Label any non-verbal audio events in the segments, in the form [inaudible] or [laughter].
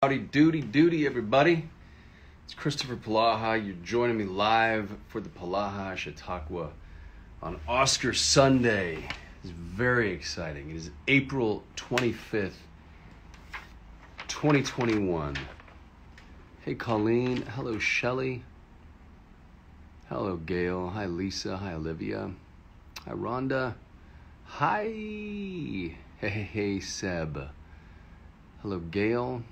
Howdy doody doody, everybody. It's Kristoffer Polaha. You're joining me live for the Polaha Chautauqua on Oscar Sunday. It's very exciting. It is April 25th, 2021. Hey, Colleen. Hello, Shelly. Hello, Gail. Hi, Lisa. Hi, Olivia. Hi, Rhonda. Hi. Hey, hey, hey, Seb. Hello, Gail.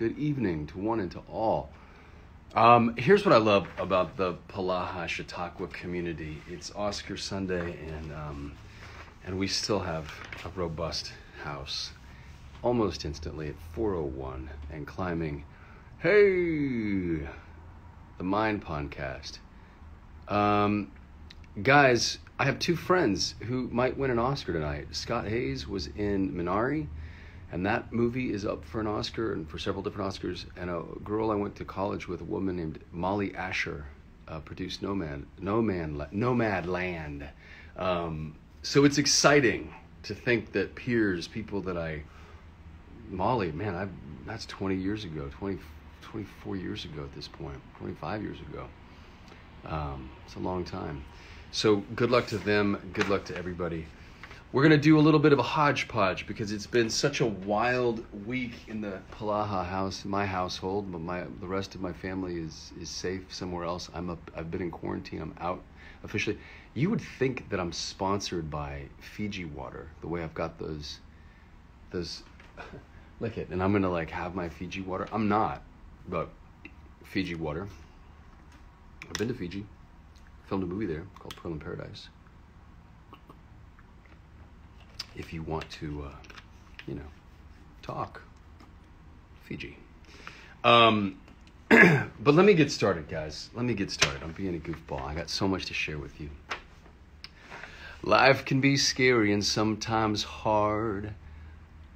Good evening to one and to all. Um, here's what I love about the Polaha Chautauqua community. It's Oscar Sunday, and um, and we still have a robust house. Almost instantly at 4:01 and climbing. Hey, the Mind Podcast. Um, guys, I have two friends who might win an Oscar tonight. Scott Haze was in Minari and that movie is up for an Oscar and for several different Oscars. And a girl I went to college with, a woman named Mollye Asher, uh, produced Nomad, Nomad, Nomad Land. Um, so it's exciting to think that peers, people that I, Molly, man, I that's 20 years ago, 20, 24 years ago at this point, 25 years ago. Um, it's a long time. So good luck to them. Good luck to everybody. We're going to do a little bit of a hodgepodge because it's been such a wild week in the Polaha house, my household, but my the rest of my family is is safe somewhere else. I'm up, I've been in quarantine. I'm out officially. You would think that I'm sponsored by Fiji water, the way I've got those those [laughs] lick it and I'm going to like have my Fiji water. I'm not, but Fiji water. I've been to Fiji. Filmed a movie there called Pearl in Paradise if you want to, uh, you know, talk. Fiji. Um, [clears throat] but let me get started, guys. Let me get started. I'm being a goofball. I got so much to share with you. Life can be scary and sometimes hard.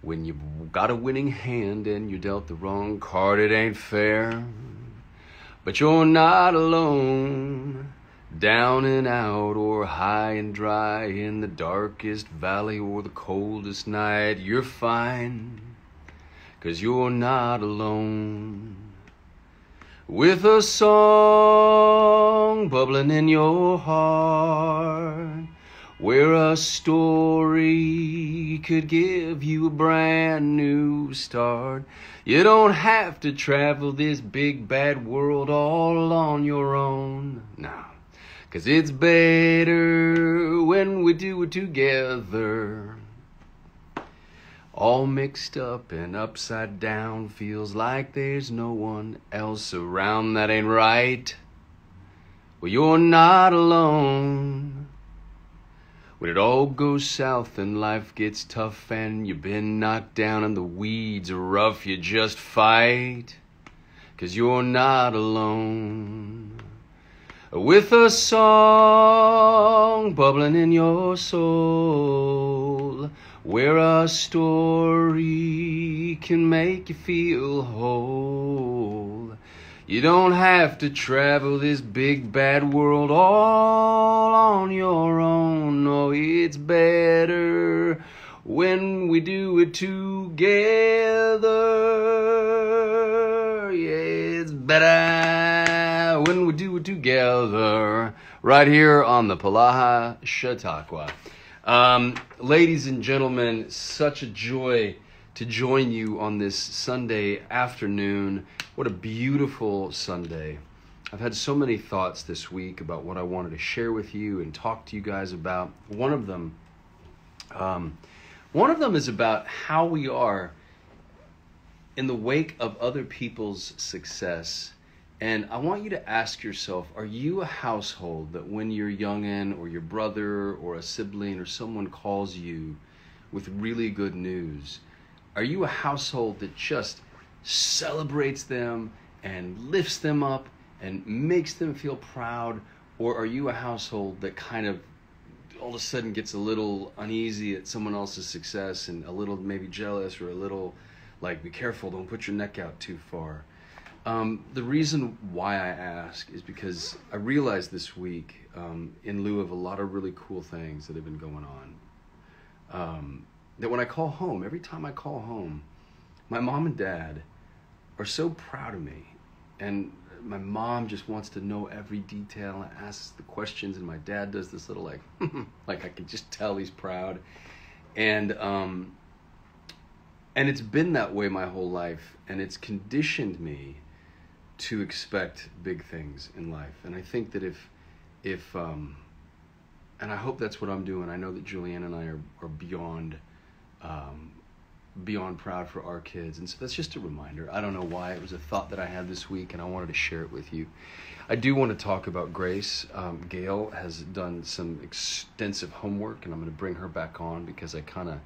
When you've got a winning hand and you dealt the wrong card, it ain't fair. But you're not alone. Down and out, or high and dry, in the darkest valley or the coldest night, you're fine, cause you're not alone. With a song bubbling in your heart, where a story could give you a brand new start. You don't have to travel this big bad world all on your own. Now. Cause it's better when we do it together. All mixed up and upside down, feels like there's no one else around that ain't right. Well, you're not alone. When it all goes south and life gets tough and you've been knocked down and the weeds are rough, you just fight. Cause you're not alone with a song bubbling in your soul, where a story can make you feel whole. You don't have to travel this big bad world all on your own. No, it's better when we do it together. Yeah, it's better when we do it together. Right here on the Polaha Chautauqua. Um, ladies and gentlemen, such a joy to join you on this Sunday afternoon. What a beautiful Sunday. I've had so many thoughts this week about what I wanted to share with you and talk to you guys about. One of them, um, one of them is about how we are in the wake of other people's success. And I want you to ask yourself are you a household that when you're youngin' or your brother or a sibling or someone calls you with really good news, are you a household that just celebrates them and lifts them up and makes them feel proud? Or are you a household that kind of all of a sudden gets a little uneasy at someone else's success and a little maybe jealous or a little like, be careful, don't put your neck out too far? Um, the reason why I ask is because I realized this week, um, in lieu of a lot of really cool things that have been going on, um, that when I call home, every time I call home, my mom and dad are so proud of me. And my mom just wants to know every detail and asks the questions and my dad does this little like [laughs] like I can just tell he's proud. And um and it's been that way my whole life and it's conditioned me to expect big things in life. And I think that if if um and I hope that's what I'm doing. I know that Julianne and I are, are beyond um, beyond proud for our kids. And so that's just a reminder. I don't know why. It was a thought that I had this week, and I wanted to share it with you. I do want to talk about Grace. Um, Gail has done some extensive homework, and I'm going to bring her back on because I kind of.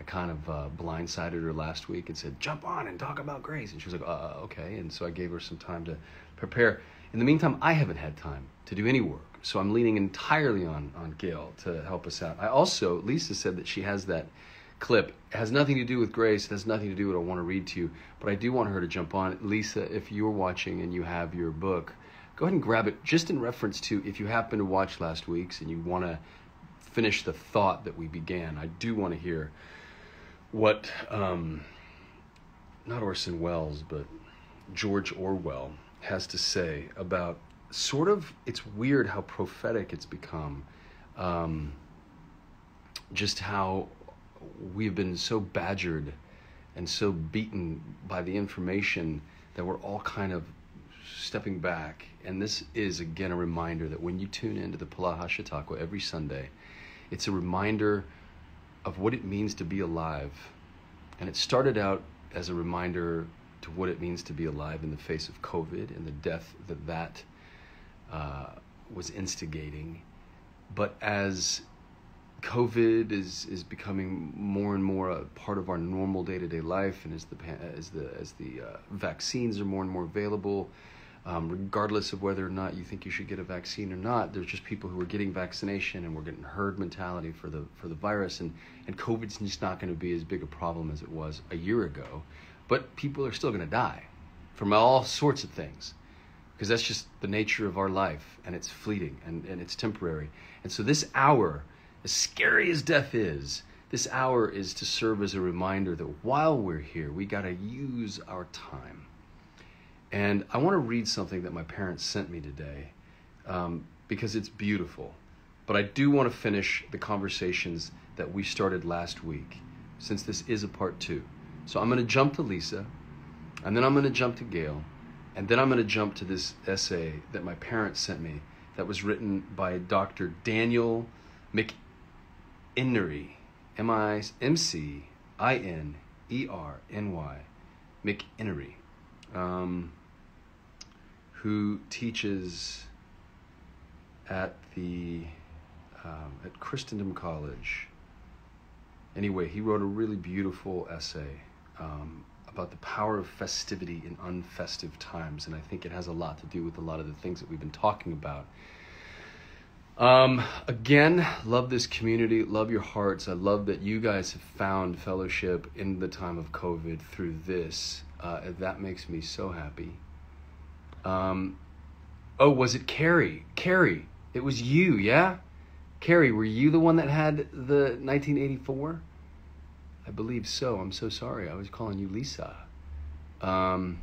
I kind of uh, blindsided her last week and said, "Jump on and talk about Grace," and she was like, uh, "Okay." And so I gave her some time to prepare. In the meantime, I haven't had time to do any work, so I'm leaning entirely on on Gail to help us out. I also, Lisa said that she has that clip. It has nothing to do with Grace. It has nothing to do with what I want to read to you. But I do want her to jump on. Lisa, if you're watching and you have your book, go ahead and grab it just in reference to if you happen to watch last week's and you want to finish the thought that we began. I do want to hear what, um, not Orson Welles, but George Orwell has to say about sort of, it's weird how prophetic it's become. Um, just how we've been so badgered and so beaten by the information that we're all kind of stepping back. And this is again a reminder that when you tune into the Polaha Chautauqua every Sunday, it's a reminder of what it means to be alive. And it started out as a reminder to what it means to be alive in the face of COVID and the death that that uh, was instigating. But as COVID is is becoming more and more a part of our normal day to day life, and as the as the as the uh, vaccines are more and more available, um, regardless of whether or not you think you should get a vaccine or not, there's just people who are getting vaccination, and we're getting herd mentality for the for the virus, and and COVID's just not going to be as big a problem as it was a year ago, but people are still going to die from all sorts of things because that's just the nature of our life and it's fleeting and, and it's temporary and so this hour as scary as death is, this hour is to serve as a reminder that while we're here, we got to use our time. And I want to read something that my parents sent me today um, because it's beautiful. But I do want to finish the conversations that we started last week, since this is a part two. So I'm going to jump to Lisa, and then I'm going to jump to Gail, and then I'm going to jump to this essay that my parents sent me that was written by Dr. Daniel Mc McInerny, M I M C I N E R N Y, McInerny, um, who teaches at the um, at Christendom College. Anyway, he wrote a really beautiful essay um, about the power of festivity in unfestive times, and I think it has a lot to do with a lot of the things that we've been talking about um, again, love this community, love your hearts. I love that you guys have found fellowship in the time of COVID through this. Uh, that makes me so happy. Um, oh, was it Carrie? Carrie, it was you, yeah? Carrie, were you the one that had the 1984? I believe so. I'm so sorry. I was calling you Lisa. Um,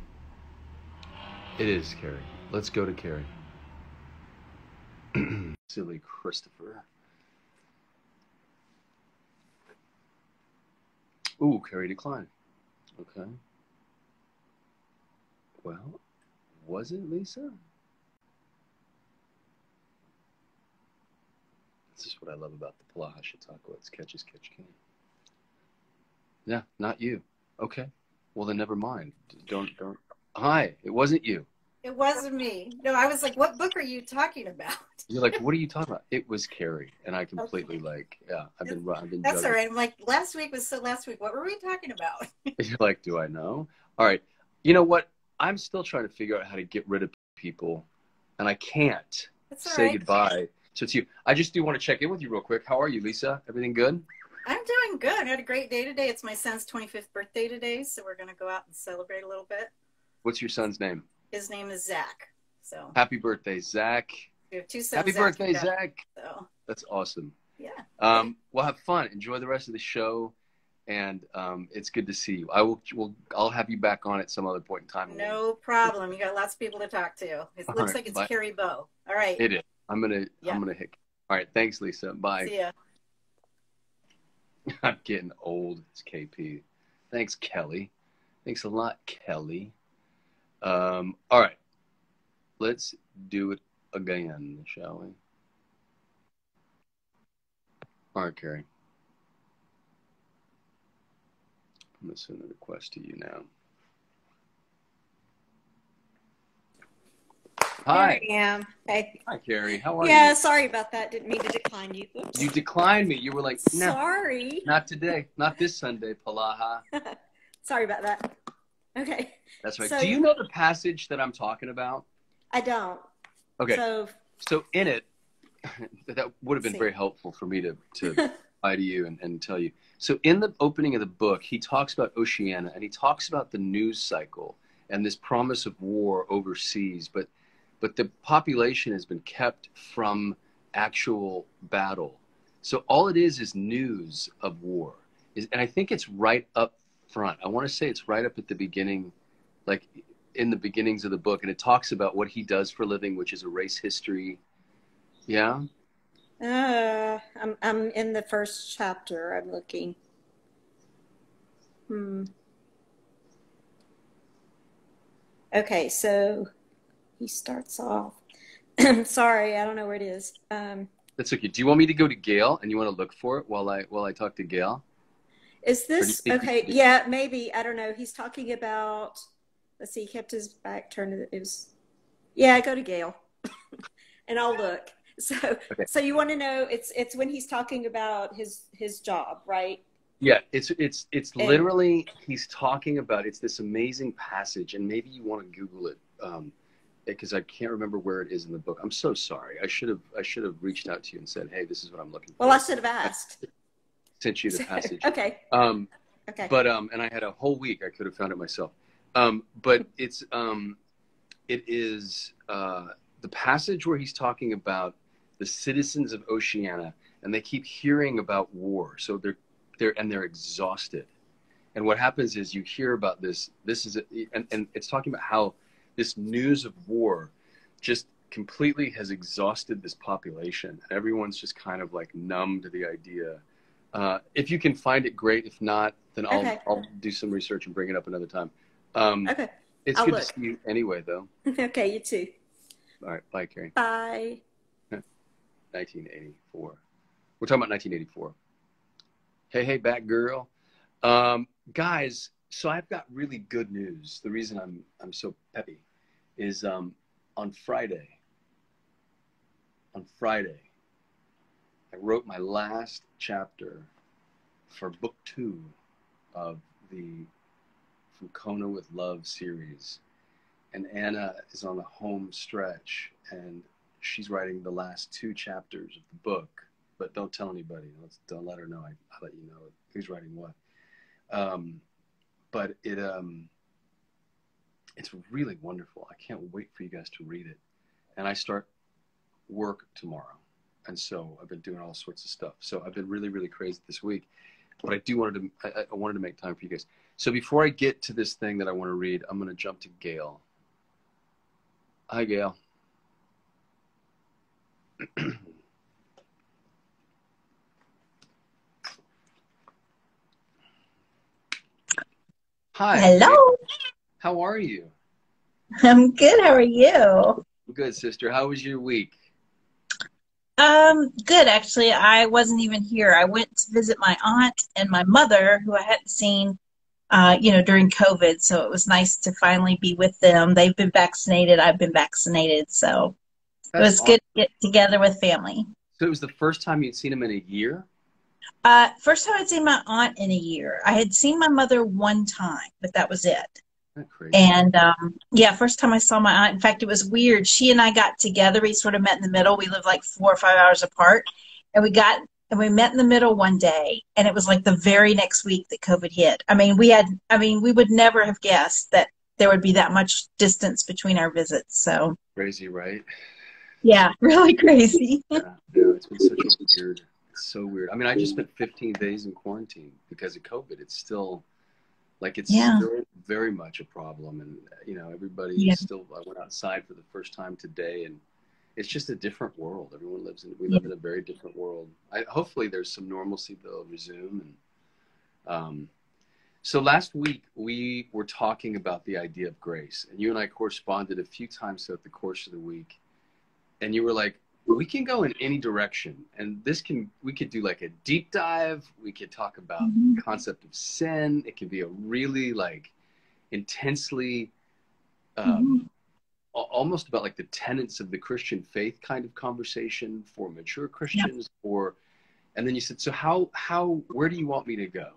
it is Carrie. Let's go to Carrie. [clears throat] Silly Kristoffer. Ooh, Carrie declined. Okay. Well, was it Lisa? This is what I love about the Polaha Chautauqua. It's catch as catch can. Yeah, not you. Okay. Well, then never mind. Don't, don't. Hi, it wasn't you. It wasn't me. No, I was like, what book are you talking about? You're like, what are you talking [laughs] about? It was Carrie. And I completely okay. like, yeah, I've been, I've been. That's juggling. all right. I'm like, last week was so last week. What were we talking about? [laughs] You're like, do I know? All right. You know what? I'm still trying to figure out how to get rid of people and I can't say right. goodbye. So it's you. I just do want to check in with you real quick. How are you, Lisa? Everything good? I'm doing good. I had a great day today. It's my son's 25th birthday today, so we're going to go out and celebrate a little bit. What's your son's name? His name is Zach. So happy birthday, Zach. We have two sons. Happy Zach birthday, Zach. So that's awesome. Yeah. Um, well, have fun. Enjoy the rest of the show, and um, it's good to see you. I will, will, I'll have you back on at some other point in time. No problem. You got lots of people to talk to. It looks right, like it's bye. Carrie Bow. All right. It is. I'm gonna, yeah. I'm gonna hit. All right. Thanks, Lisa. Bye. See ya. [laughs] I'm getting old. It's KP. Thanks, Kelly. Thanks a lot, Kelly. Um, all right. Let's do it again, shall we? All right, Carrie. I'm going to send a request to you now. Hi. Here I am. Hey. Hi, Carrie. How are yeah, you? Yeah, sorry about that. Didn't mean to decline you. Oops. You declined me. You were like, no. Sorry. Not today. Not this Sunday, Polaha. [laughs] sorry about that. Okay. That's right. So, Do you know the passage that I'm talking about? I don't. Okay. So, so in it, [laughs] that would have been see. very helpful for me to, to [laughs] reply to you and, and tell you. So in the opening of the book, he talks about Oceania and he talks about the news cycle and this promise of war overseas, but but the population has been kept from actual battle. So all it is is news of war. Is, and I think it's right up front. I want to say it's right up at the beginning, like in the beginnings of the book, and it talks about what he does for a living, which is erase history. Yeah. Uh, I'm I'm in the first chapter. I'm looking. Hmm. Okay, so he starts off. [clears throat] Sorry, I don't know where it is. Um, That's okay. Do you want me to go to Gail and you want to look for it while I while I talk to Gail? Is this okay? Yeah, maybe. I don't know. He's talking about. Let's see. He kept his back turned. It was. Yeah, go to Gail, [laughs] and I'll look. [laughs] So, okay. so you want to know? It's it's when he's talking about his his job, right? Yeah, it's it's it's and, literally he's talking about. It's this amazing passage, and maybe you want to Google it. Um, because I can't remember where it is in the book. I'm so sorry. I should have I should have reached out to you and said, "Hey, this is what I'm looking for." Well, I should have asked. [laughs] sent you the passage. okay. Um, okay. But um, and I had a whole week. I could have found it myself. Um, but [laughs] it's um, it is uh, the passage where he's talking about the citizens of Oceania, and they keep hearing about war. So they're they're and they're exhausted. And what happens is you hear about this. This is a, and and it's talking about how this news of war just completely has exhausted this population. Everyone's just kind of like numb to the idea uh, if you can find it, great. If not, then I'll okay. I'll do some research and bring it up another time. Um, okay. It's I'll good look. to see you anyway, though. [laughs] okay, you too. All right, bye, Carrie. Bye. 1984. We're talking about 1984. Hey, hey, Batgirl. Um, guys, so I've got really good news. The reason I'm I'm so peppy is um, on Friday. On Friday, I wrote my last chapter for book two of the From Kona with Love series. And Anna is on the home stretch and she's writing the last two chapters of the book. But don't tell anybody. Let's, don't let her know. I, will let you know who's writing what. Um, but it um, it's really wonderful. I can't wait for you guys to read it. And I start work tomorrow and so I've been doing all sorts of stuff. So I've been really, really crazy this week. But I do wanted to I, I wanted to make time for you guys. So before I get to this thing that I want to read, I'm going to jump to Gail. Hi, Gail. [clears throat] Hi. Hello. How are you? I'm good. How are you? Good, sister. How was your week? Um, good actually. I wasn't even here. I went to visit my aunt and my mother, who I hadn't seen, uh, you know, during COVID. So it was nice to finally be with them. They've been vaccinated. I've been vaccinated. So That's it was awesome. good to get together with family. So it was the first time you'd seen him in a year. Uh, first time I'd seen my aunt in a year. I had seen my mother one time, but that was it. And um, yeah, first time I saw my aunt. In fact, it was weird. She and I got together. We sort of met in the middle. We lived like four or five hours apart, and we got and we met in the middle one day. And it was like the very next week that COVID hit. I mean, we had. I mean, we would never have guessed that there would be that much distance between our visits. So crazy, right? Yeah, [laughs] really crazy. yeah, it's been such a weird It's so weird. I mean, I just spent 15 days in quarantine because of COVID. It's still like it's yeah. still very much a problem, and you know, everybody yeah. still. I went outside for the first time today, and it's just a different world. Everyone lives in. We live in a very different world. I, hopefully, there's some normalcy that'll resume, and um, so last week we were talking about the idea of grace, and you and I corresponded a few times throughout the course of the week, and you were like, we can go in any direction and this can we could do like a deep dive we could talk about mm-hmm. the concept of sin it can be a really like intensely um, mm-hmm. almost about like the tenets of the christian faith kind of conversation for mature christians or and then you said so how how where do you want me to go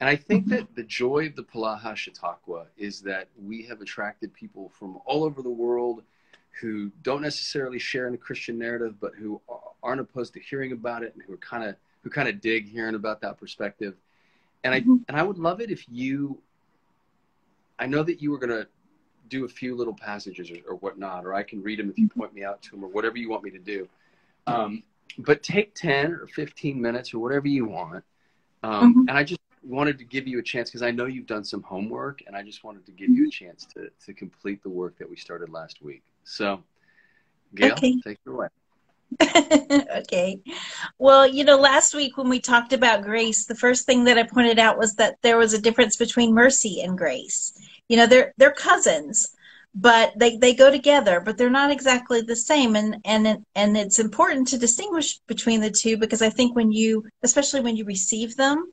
and i think mm-hmm. that the joy of the polaha chautauqua is that we have attracted people from all over the world who don't necessarily share in the Christian narrative, but who aren't opposed to hearing about it and who are kind of who kind of dig hearing about that perspective. And I mm-hmm. and I would love it if you. I know that you were going to do a few little passages or, or, whatnot, or I can read them if you point me out to them, or whatever you want me to do. Um, but take ten or fifteen minutes or whatever you want, um, mm-hmm. and I just wanted to give you a chance because I know you've done some homework, and I just wanted to give you a mm-hmm. chance to to complete the work that we started last week. So, Gail, okay. take it away. [laughs] okay. Well, you know, last week when we talked about grace, the first thing that I pointed out was that there was a difference between mercy and grace. You know, they're they're cousins, but they, they go together, but they're not exactly the same. And and and it's important to distinguish between the two because I think when you, especially when you receive them,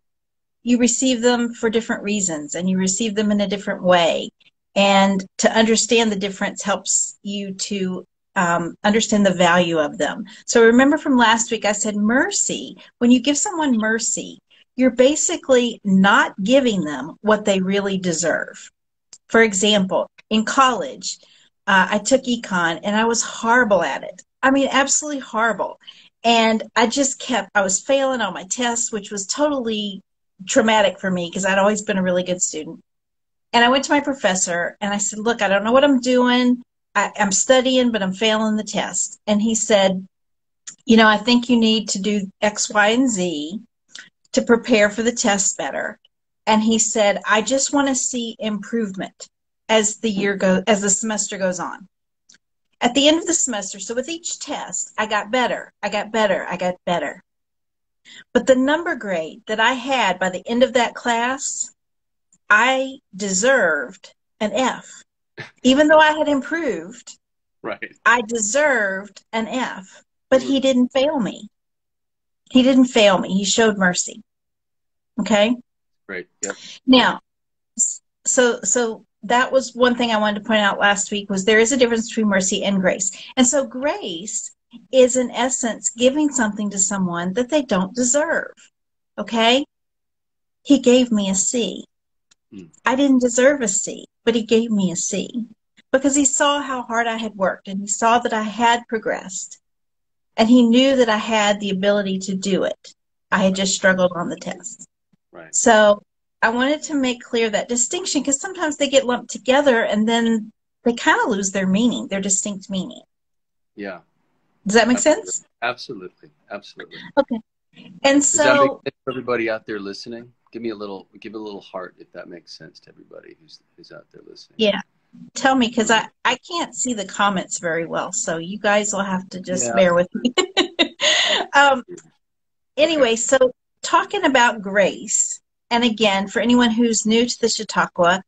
you receive them for different reasons and you receive them in a different way. And to understand the difference helps you to um, understand the value of them. So remember from last week, I said mercy. When you give someone mercy, you're basically not giving them what they really deserve. For example, in college, uh, I took econ and I was horrible at it. I mean, absolutely horrible. And I just kept, I was failing on my tests, which was totally traumatic for me because I'd always been a really good student. And I went to my professor and I said, Look, I don't know what I'm doing. I, am studying, but I'm failing the test. And he said, You know, I think you need to do X, Y, and Z to prepare for the test better. And he said, I just want to see improvement as the year goes, as the semester goes on. At the end of the semester, so with each test, I got better, I got better, I got better. But the number grade that I had by the end of that class I deserved an F. Even though I had improved, right. I deserved an F. But he mm-hmm. didn't fail me. He didn't fail me. He showed mercy. Okay? Right. Yep. Now, so so that was one thing I wanted to point out last week was there is a difference between mercy and grace. And so grace is in essence giving something to someone that they don't deserve. Okay? He gave me a C. I didn't deserve a C, but he gave me a C because he saw how hard I had worked and he saw that I had progressed. And he knew that I had the ability to do it. I had just struggled on the test. Right. So I wanted to make clear that distinction because sometimes they get lumped together and then they kind of lose their meaning, their distinct meaning. Yeah. Does that make Absolutely. sense? Absolutely. Absolutely. Okay. And so everybody out there listening, give me a little give a little heart if that makes sense to everybody who's who's out there listening. Yeah. Tell me because i i can't see the comments very well so you guys will have to just yeah. bear with me. [laughs] Um anyway so talking about grace and again for anyone who's new to the chautauqua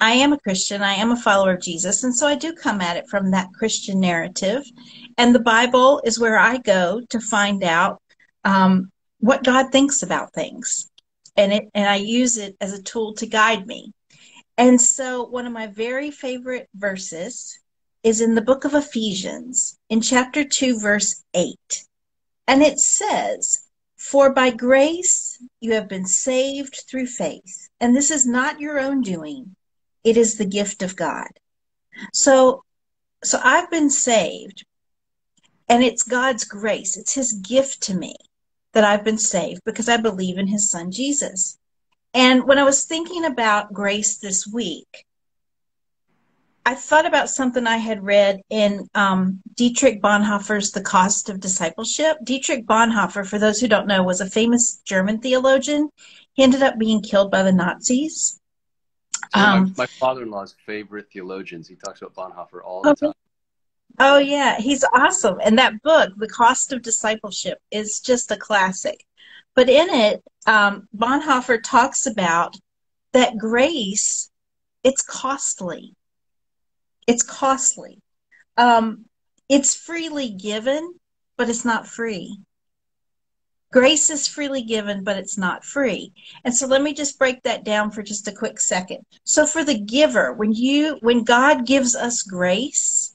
i am a christian i am a follower of jesus and so i do come at it from that christian narrative and the bible is where i go to find out um, what god thinks about things and it and I use it as a tool to guide me. And so one of my very favorite verses is in the book of Ephesians in chapter 2 verse 8. And it says, "For by grace you have been saved through faith, and this is not your own doing; it is the gift of God." So so I've been saved and it's God's grace. It's his gift to me that I've been saved because I believe in his son Jesus. And when I was thinking about grace this week, I, thought about something I had read in um, Dietrich Bonhoeffer's The Cost of Discipleship. Dietrich Bonhoeffer, for those who don't know, was a famous German theologian. He ended up being killed by the Nazis. So um, my, my father-in-law's favorite theologians. He talks about Bonhoeffer all the time. Oh yeah, he's awesome. And that book, The Cost of Discipleship, is just a classic. But in it, um, Bonhoeffer talks about that grace, it's costly. It's costly. Um, it's freely given, but it's not free. Grace is freely given, but it's not free. And so let me just break that down for just a quick second. So for the giver, when you when God gives us grace,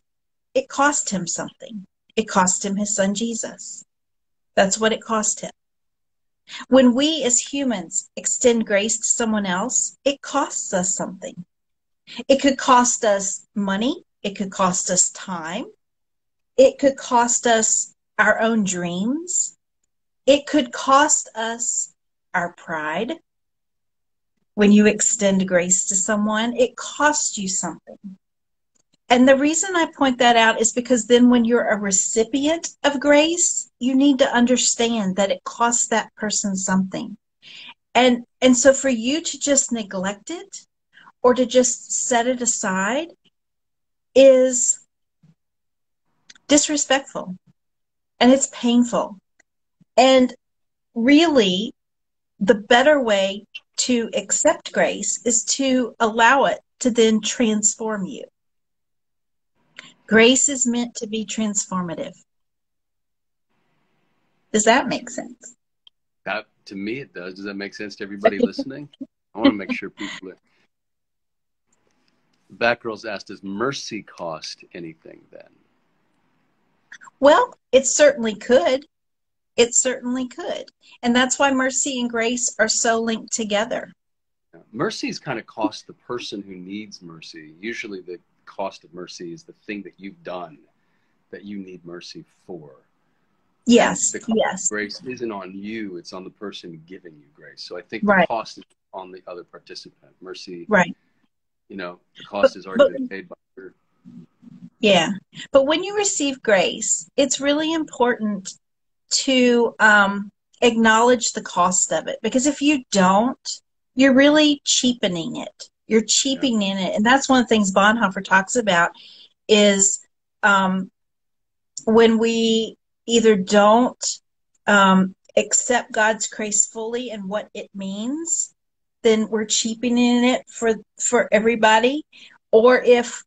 it cost him something. It cost him his son Jesus. That's what it cost him. When we as humans extend grace to someone else, it costs us something. It could cost us money. It could cost us time. It could cost us our own dreams. It could cost us our pride. When you extend grace to someone, it costs you something. And the reason I point that out is because then when you're a recipient of grace, you need to understand that it costs that person something. And and so for you to just neglect it or to just set it aside is disrespectful and it's painful. And really the better way to accept grace is to allow it to then transform you. Grace is meant to be transformative. Does that make sense? That to me it does. Does that make sense to everybody listening? I want to make sure people. Are... Batgirls asked, "Does mercy cost anything?" Then. Well, it certainly could. It certainly could, and that's why mercy and grace are so linked together. Mercy is kind of cost the person who needs mercy. Usually, the cost of mercy is the thing that you've done that you need mercy for. Yes. The yes. grace isn't on you; it's on the person giving you grace. So I think the cost is on the other participant. Mercy. Right. You know, the cost but, is already but, been paid by her. Yeah, but when you receive grace, it's really important to um, acknowledge the cost of it because if you don't, you're really cheapening it. You're cheapening it, and that's one of the things Bonhoeffer talks about is um, when we either don't um, accept God's grace fully and what it means, then we're cheapening in it for for everybody. Or if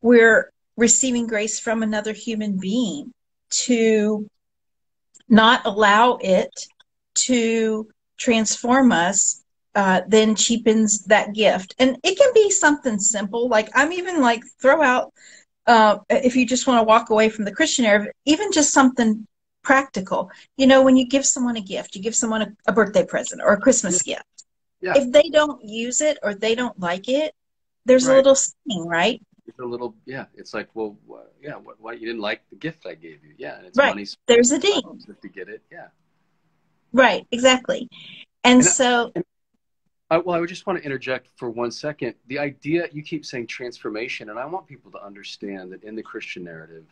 we're receiving grace from another human being to not allow it to transform us uh, then cheapens that gift. And it can be something simple. Like I'm even like throw out uh, if you just want to walk away from the Christian era, even just something practical. You know, when you give someone a gift, you give someone a, a birthday present or a Christmas yeah. gift. Yeah. If they don't use it or they don't like it, there's right. a little sting, right? It's a little, yeah. It's like, well, yeah. What, why you didn't like the gift I gave you? Yeah, it's right. money. There's a ding to get it. Yeah. Right. Exactly. And, and so. And, uh, well, I would just want to interject for one second. The idea you keep saying transformation, and I want people to understand that in the Christian narrative,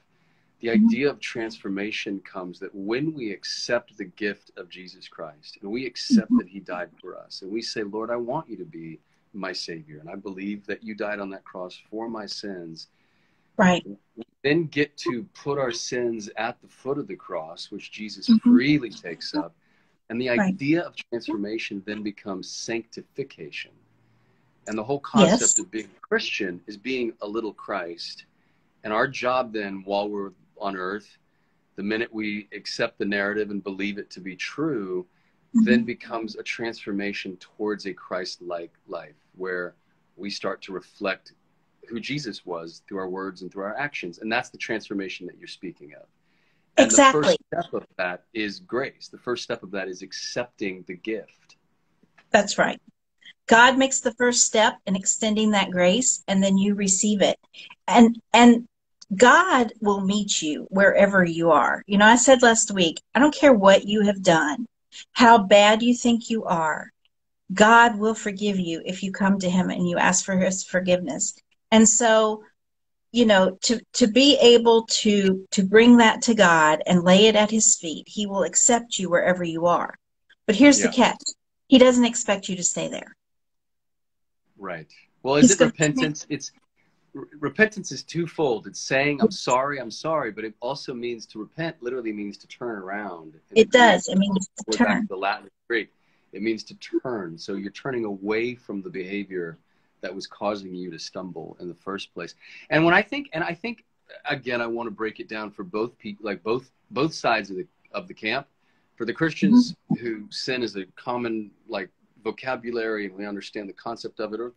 the mm-hmm. idea of transformation comes that when we accept the gift of Jesus Christ and we accept mm-hmm. that He died for us, and we say, Lord, I want you to be my Savior, and I believe that you died on that cross for my sins. Right. We then get to put our sins at the foot of the cross, which Jesus mm-hmm. freely takes up and the idea right. of transformation then becomes sanctification. And the whole concept yes. of being Christian is being a little Christ. And our job then, while we're on earth, the minute we accept the narrative and believe it to be true, mm-hmm. then becomes a transformation towards a Christ like life where we start to reflect who Jesus was through our words and through our actions. And that's the transformation that you're speaking of. And exactly. the first step of that is grace. The first step of that is accepting the gift. That's right. God makes the first step in extending that grace and then you receive it. And and God will meet you wherever you are. You know, I said last week, I don't care what you have done, how bad you think you are. God will forgive you if you come to him and you ask for his forgiveness. And so you know to to be able to to bring that to god and lay it at his feet he will accept you wherever you are. But here's yeah. the catch. He doesn't expect you to stay there. Right. Well is He's it repentance? it's repentance is twofold. It's saying i'm sorry i'm sorry but it also means to repent literally means to turn around. It does. It means to turn. to the latin greek it means to turn. So you're turning away from the behavior that was causing you to stumble in the first place. And when I think, and I think again, I want to break it down for both people, like both both sides of the of the camp. For the Christians mm-hmm. who sin is a common like vocabulary and we understand the concept of it, or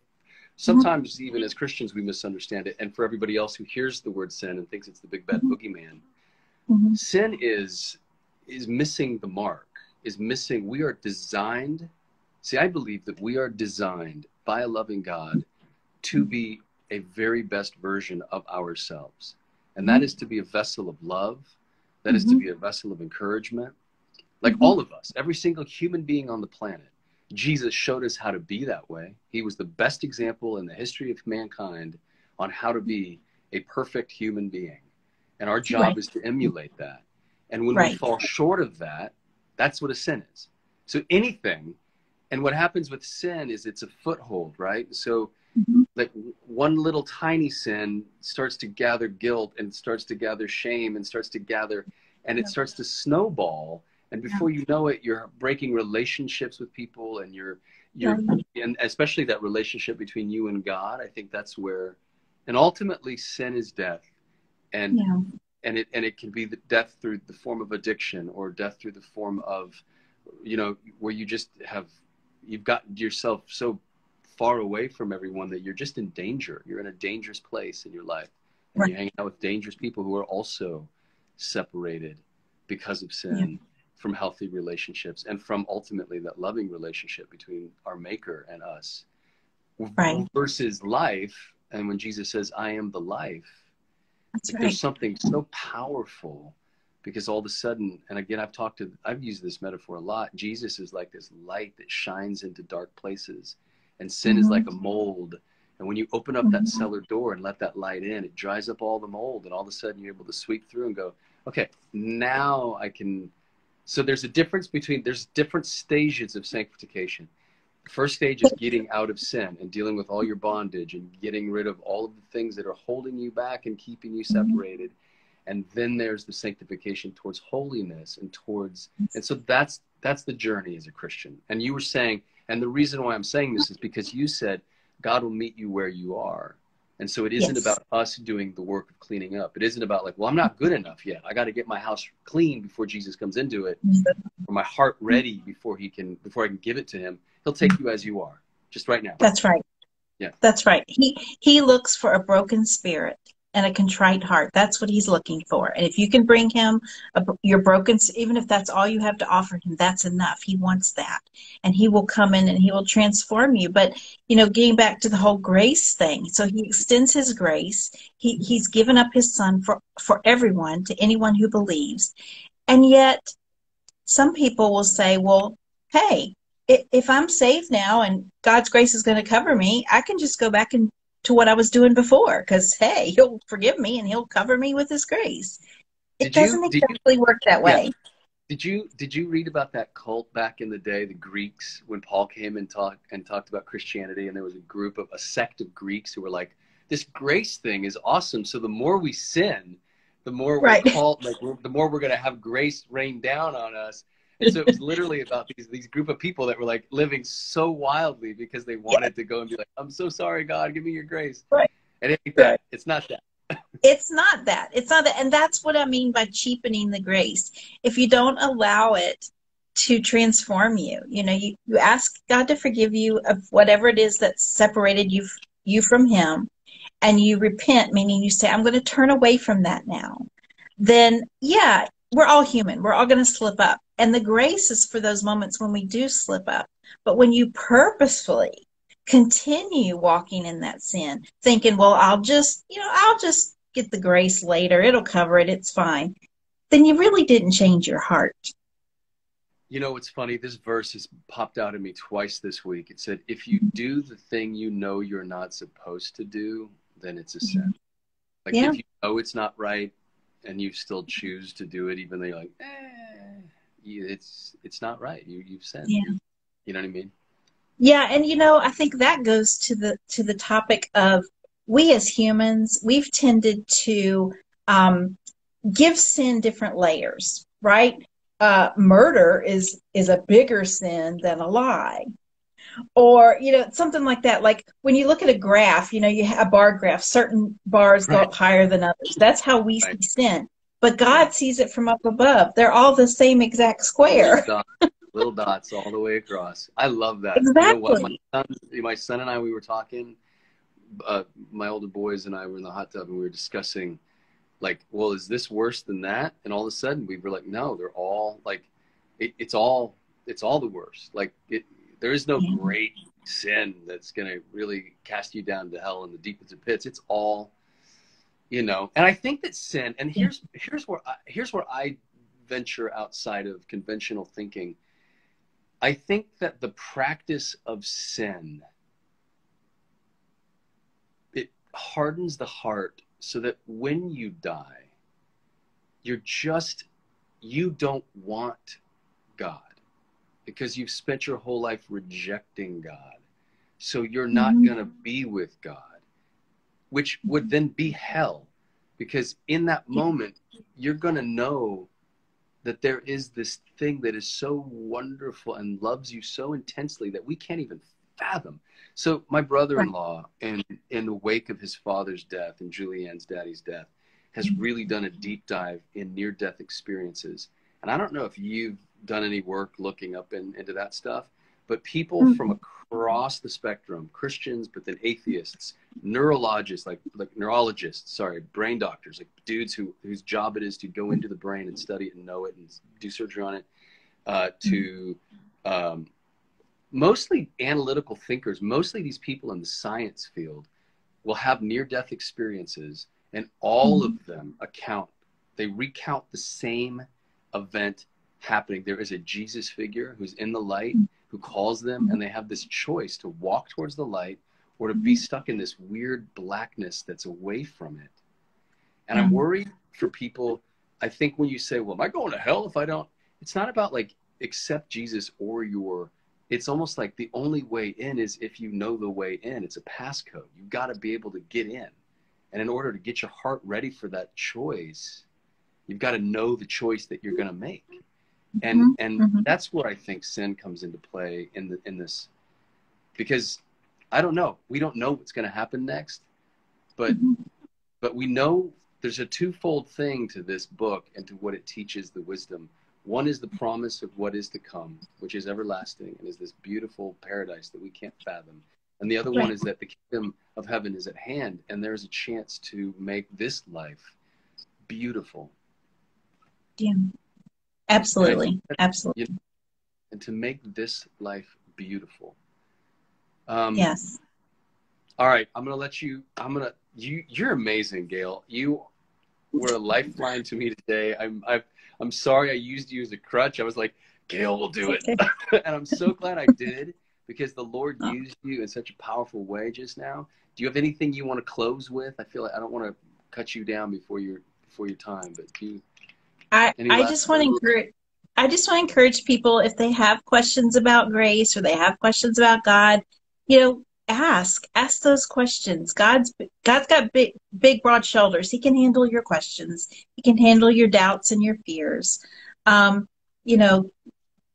sometimes mm-hmm. even as Christians we misunderstand it. And for everybody else who hears the word sin and thinks it's the big bad mm-hmm. boogeyman, mm-hmm. sin is is missing the mark. Is missing. We are designed. See, I believe that we are designed by a loving God to be a very best version of ourselves. And that is to be a vessel of love, That is mm-hmm. to be a vessel of encouragement. Like mm-hmm. all of us, every single human being on the planet, Jesus showed us how to be that way. He was the best example in the history of mankind on how to be a perfect human being. And our job right. is to emulate that. And when right. we fall short of that, that's what a sin is. So anything and what happens with sin is it's a foothold right so mm-hmm. like one little tiny sin starts to gather guilt and starts to gather shame and starts to gather and it starts to snowball and before yeah. you know it you're breaking relationships with people and you're you're yeah. and especially that relationship between you and god i think that's where and ultimately sin is death and yeah. and it and it can be the death through the form of addiction or death through the form of you know where you just have you've gotten yourself so far away from everyone that you're just in danger. You're in a dangerous place in your life. And right. you're hanging out with dangerous people who are also separated because of sin yeah. from healthy relationships and from ultimately that loving relationship between our maker and us. Right. Versus life. And when Jesus says, I am the life, like right. there's something so powerful because all of a sudden and again i've talked to i've used this metaphor a lot jesus is like this light that shines into dark places and sin mm-hmm. is like a mold and when you open up mm-hmm. that cellar door and let that light in it dries up all the mold and all of a sudden you're able to sweep through and go okay now i can so there's a difference between there's different stages of sanctification first stage is getting out of sin and dealing with all your bondage and getting rid of all of the things that are holding you back and keeping you mm-hmm. separated mm-hmm and then there's the sanctification towards holiness and towards and so that's that's the journey as a christian. And you were saying and the reason why i'm saying this is because you said god will meet you where you are. And so it isn't yes. about us doing the work of cleaning up. It isn't about like well i'm not good enough yet. I got to get my house clean before jesus comes into it mm-hmm. or my heart ready before he can before i can give it to him. He'll take you as you are just right now. That's right. Yeah. That's right. He he looks for a broken spirit and a contrite heart. That's what he's looking for. And if you can bring him a, your broken, even if that's all you have to offer him, that's enough. He wants that. And he will come in and he will transform you. But, you know, getting back to the whole grace thing. So he extends his grace. He, he's given up his son for, for everyone, to anyone who believes. And yet some people will say, well, hey, if I'm saved now and God's grace is going to cover me, I can just go back and to what I was doing before because, hey, he'll forgive me and he'll cover me with his grace. It did doesn't you, exactly you, work that way. Yeah. Did you did you read about that cult back in the day, the Greeks, when Paul came and talked and talked about Christianity, and there was a group of a sect of Greeks who were like, "This grace thing is awesome. So the more we sin, the more we're right. called, like the more we're going to have grace rain down on us." So it was literally about these these group of people that were like living so wildly because they wanted yeah. to go and be like, "I'm so sorry, God, give me your grace." Right. And it ain't that. It's not that. [laughs] it's not that. It's not that. And that's what I mean by cheapening the grace. If you don't allow it to transform you, you know, you, you ask God to forgive you of whatever it is that separated you you from Him, and you repent, meaning you say, "I'm going to turn away from that now." Then, yeah, we're all human. We're all going to slip up. And the grace is for those moments when we do slip up. But when you purposefully continue walking in that sin, thinking, well, I'll just, you know, I'll just get the grace later. It'll cover it. It's fine. Then you really didn't change your heart. You know, it's funny. This verse has popped out at me twice this week. It said, if you do the thing you know you're not supposed to do, then it's a sin. Like yeah. if you know it's not right and you still choose to do it, even though you're like, eh, it's it's not right. You you've said. Yeah. You know what I mean? Yeah, and you know, I think that goes to the to the topic of we as humans, we've tended to um, give sin different layers, right? Uh, murder is is a bigger sin than a lie or you know something like that like when you look at a graph you know you have a bar graph certain bars right. go up higher than others that's how we right. see sin but god sees it from up above. They're all the same exact square. Little dots, little dots all the way across. I love that. Exactly you know my, son, my son and i we were talking uh, my older boys and i were in the hot tub and we were discussing like well is this worse than that? And all of a sudden we were like no they're all like it, it's all it's all the worst. Like it there is no great sin that's going to really cast you down to hell in the deepest of pits. It's all, you know. And I think that sin. And here's here's where I, here's where I venture outside of conventional thinking. I think that the practice of sin it hardens the heart so that when you die, you're just you don't want God because you've spent your whole life rejecting God. So you're not mm-hmm. going to be with God, which would then be hell. Because in that moment, you're going to know that there is this thing that is so wonderful and loves you so intensely that we can't even fathom. So my brother-in-law, in in the wake of his father's death and Julianne's daddy's death, has mm-hmm. really done a deep dive in near-death experiences. And I don't know if you've done any work looking up in, into that stuff, but people mm-hmm. from across the spectrum, Christians, but then atheists, neurologists, like like neurologists, sorry, brain doctors, like dudes who whose job it is to go into the brain and study it and know it and do surgery on it, uh, to um, mostly analytical thinkers, mostly these people in the science field will have near death experiences, and all mm-hmm. of them account. They recount the same event happening. There is a Jesus figure who's in the light who calls them, and they have this choice to walk towards the light or to be stuck in this weird blackness that's away from it. And I'm mm-hmm. worried for people. I think when you say, Well, am I going to hell if I don't? It's not about like accept Jesus or your. It's almost like the only way in is if you know the way in. It's a passcode. You've got to be able to get in. And in order to get your heart ready for that choice, you've got to know the choice that you're going to make and mm-hmm. and mm-hmm. that's where I think sin comes into play in the in this because I don't know we don't know what's going to happen next but mm-hmm. but we know there's a twofold thing to this book and to what it teaches the wisdom one is the promise of what is to come which is everlasting and is this beautiful paradise that we can't fathom and the other right. one is that the kingdom of heaven is at hand and there's a chance to make this life beautiful yeah Absolutely. Absolutely. And to make this life beautiful. Um, yes. All right. I'm going to let you, I'm going to, you, you're amazing, Gail. You were a lifeline to me today. I'm, i I'm sorry I used you as a crutch. I was like, Gail will do it. [laughs] [laughs] and I'm so glad I did because the Lord oh. used you in such a powerful way just now. Do you have anything you want to close with? I feel like I don't want to cut you down before your before your time, but do you I, I just want to encourage I just want to encourage people if they have questions about grace or they have questions about God, you know, ask ask those questions. God's God's got big big broad shoulders. He can handle your questions. He can handle your doubts and your fears. Um, you know,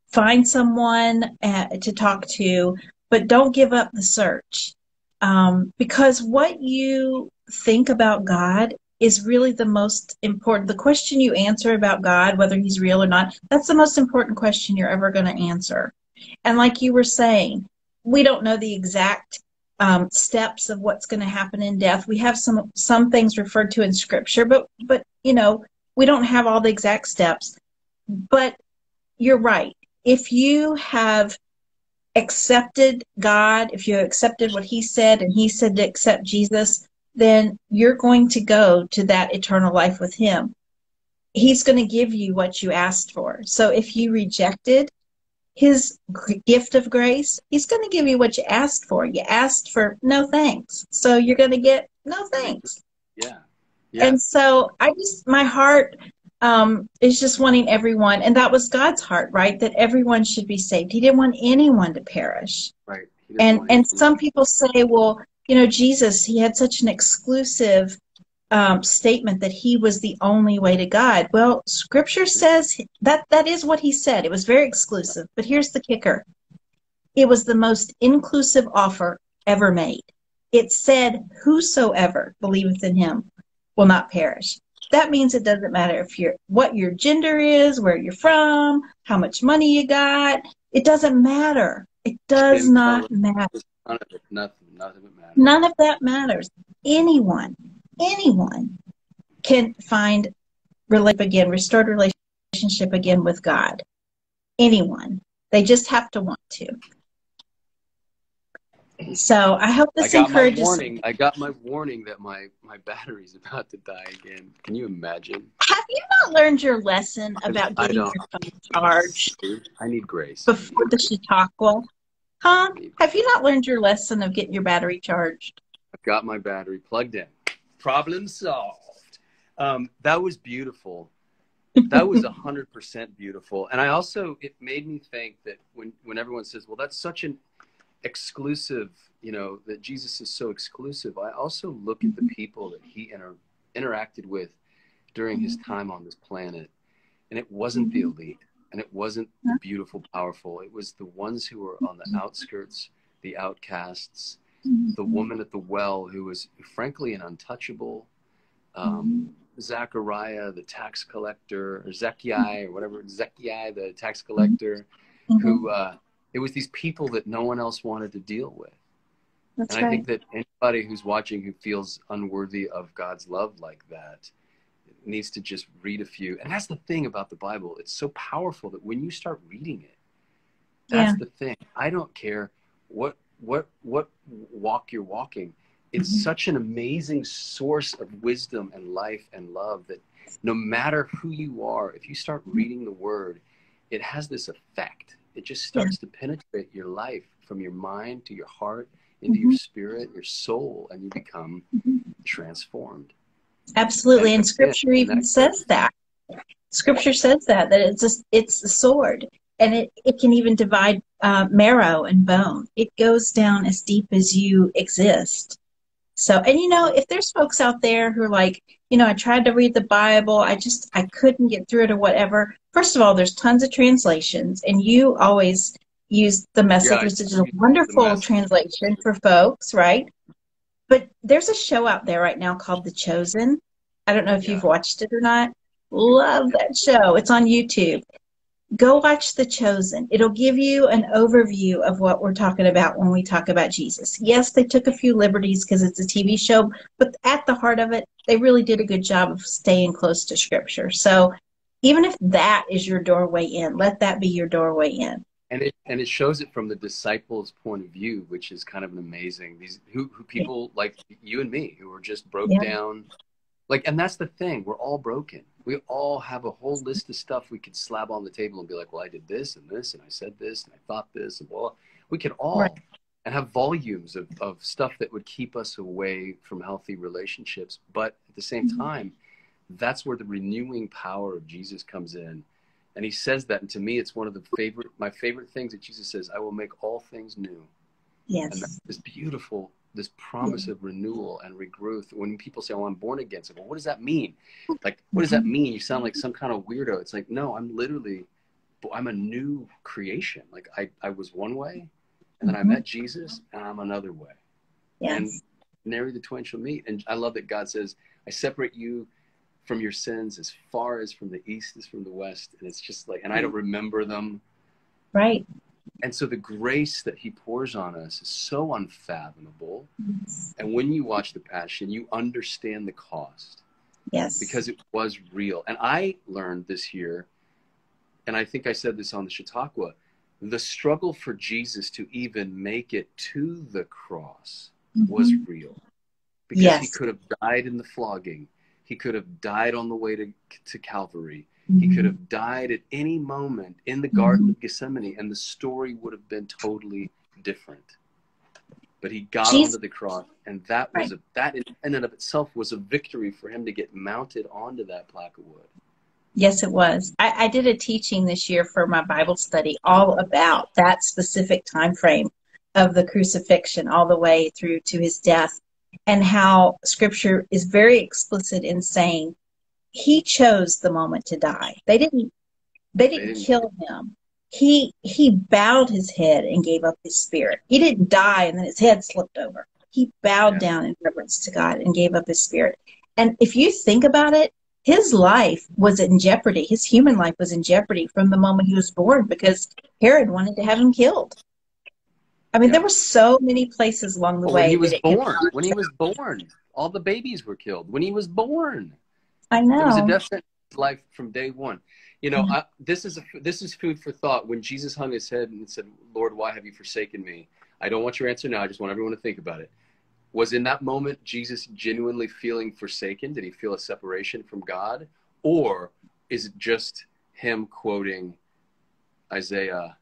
find someone uh, to talk to, but don't give up the search. Um, because what you think about God is really the most important. The question you answer about God, whether he's real or not, that's the most important question you're ever going to answer. And like you were saying, we don't know the exact um, steps of what's going to happen in death. We have some some things referred to in Scripture, but but you know we don't have all the exact steps. But you're right. If you have accepted God, if you accepted what He said, and He said to accept Jesus, then you're going to go to that eternal life with Him. He's going to give you what you asked for. So if you rejected His gift of grace, He's going to give you what you asked for. You asked for no thanks. So you're going to get no thanks. Yeah. Yeah. And so I just, my heart um, is just wanting everyone, and that was God's heart, right? That everyone should be saved. He didn't want anyone to perish. Right. And and some people say, well, you know, Jesus, he had such an exclusive um, statement that he was the only way to God. Well, Scripture says that that is what he said. It was very exclusive. But here's the kicker: it was the most inclusive offer ever made. It said, "Whosoever believeth in him will not perish." That means it doesn't matter if you're what your gender is, where you're from, how much money you got. It doesn't matter. It does not matter. None of it, nothing, none of it matters. None of that matters. Anyone, anyone can find relate again, restored relationship again with God. Anyone. They just have to want to. So I hope this I got encourages. My warning. I got my warning that my my battery's [laughs] about to die again. Can you imagine? Have you not learned your lesson about getting your phone charged? I need grace. Before the Chautauqua, huh? Have you not learned your lesson of getting your battery charged? I've got my battery plugged in. Problem solved. Um, that was beautiful. that was a [laughs] hundred percent beautiful. And I also it made me think that when when everyone says, "Well, that's such an exclusive, you know, that Jesus is so exclusive, I also look at the mm-hmm. people that he inter- interacted with during his mm-hmm. time on this planet. And it wasn't the mm-hmm. elite and it wasn't the beautiful, powerful. It was the ones who were on the mm-hmm. outskirts, the outcasts, mm-hmm. the woman at the well who was frankly an untouchable. Um, mm-hmm. Zachariah, the tax collector, or Zechariah, or whatever, Zechariah, the tax collector, who uh, it was these people that no one else wanted to deal with. That's and I think that anybody who's watching who feels unworthy of God's love like that needs to just read a few. And that's the thing about the Bible. It's so powerful that when you start reading it, that's yeah. the thing. I don't care what what what walk you're walking. It's mm-hmm. such an amazing source of wisdom and life and love that no matter who you are, if you start reading the word, it has this effect it just starts yeah. to penetrate your life from your mind to your heart into mm-hmm. your spirit, your soul, and you become mm-hmm. transformed. Absolutely, and, Scripture even says that. Scripture says that that it's just it's the sword, and it it can even divide uh, marrow and bone. It goes down as deep as you exist. So, and you know, if there's folks out there who are like, you know, I tried to read the Bible, I just I couldn't get through it or whatever. First of all, there's tons of translations, and you always use the message, yeah, which is a wonderful translation for folks, right? But there's a show out there right now called The Chosen. I don't know if yeah. you've watched it or not. Love that show. It's on YouTube go watch The Chosen. It'll give you an overview of what we're talking about when we talk about Jesus. Yes, they took a few liberties because it's a TV show, but at the heart of it, they really did a good job of staying close to Scripture. So even if that is your doorway in, let that be your doorway in. And it and it shows it from the disciples' point of view, which is kind of an amazing. These who, who people yeah. like you and me who are just broke yeah. down, like, and that's the thing. We're all broken we all have a whole list of stuff we could slap on the table and be like, well, I did this and this and I said this and I thought this and well, we could all right. and have volumes of, of stuff that would keep us away from healthy relationships. But at the same mm-hmm. time, that's where the renewing power of Jesus comes in. And he says that, and to me, it's one of the favorite, my favorite things that Jesus says, I will make all things new. Yes. And this beautiful this promise of renewal and regrowth. When people say, "Oh, I'm born again," so well, what does that mean? Like, what does that mm-hmm. mean? You sound like some kind of weirdo. It's like, no, I'm literally, I'm a new creation. Like I, I was one way, and then I mm-hmm. met Jesus, and I'm another way. Yes. And nary the twain shall meet. And I love that God says, "I separate you." From your sins as far as from the east is from the west. And it's just like, and I don't remember them. Right. And so the grace that he pours on us is so unfathomable. Yes. And when you watch The Passion, you understand the cost. Yes. Because it was real. And I learned this year, and I think I said this on the Chautauqua, the struggle for Jesus to even make it to the cross mm-hmm. was real. Because yes. he could have died in the flogging. He could have died on the way to, to Calvary. Mm-hmm. He could have died at any moment in the Garden mm-hmm. of Gethsemane, and the story would have been totally different. but he got Jesus. onto the cross, and that was right. a, that in and of itself was a victory for him to get mounted onto that plaque of wood. Yes, it was. I, I did a teaching this year for my Bible study all about that specific time frame of the crucifixion, all the way through to his death, and how Scripture is very explicit in saying he chose the moment to die. They didn't. They didn't, kill him he he bowed his head and gave up his spirit. He didn't die and then his head slipped over. He bowed yeah. down in reverence to God and gave up his spirit. And if you think about it, his life was in jeopardy. His human life was in jeopardy from the moment he was born because Herod wanted to have him killed. I mean, yeah. there were so many places along the well, way. When he was born, when he was born, all the babies were killed. When he was born, I know. It was a death sentence life from day one. You know, mm-hmm. I, this is a, this is food for thought. When Jesus hung his head and said, "Lord, why have you forsaken me?" I don't want your answer now. I just want everyone to think about it. Was in that moment Jesus genuinely feeling forsaken? Did he feel a separation from God, or is it just him quoting Isaiah?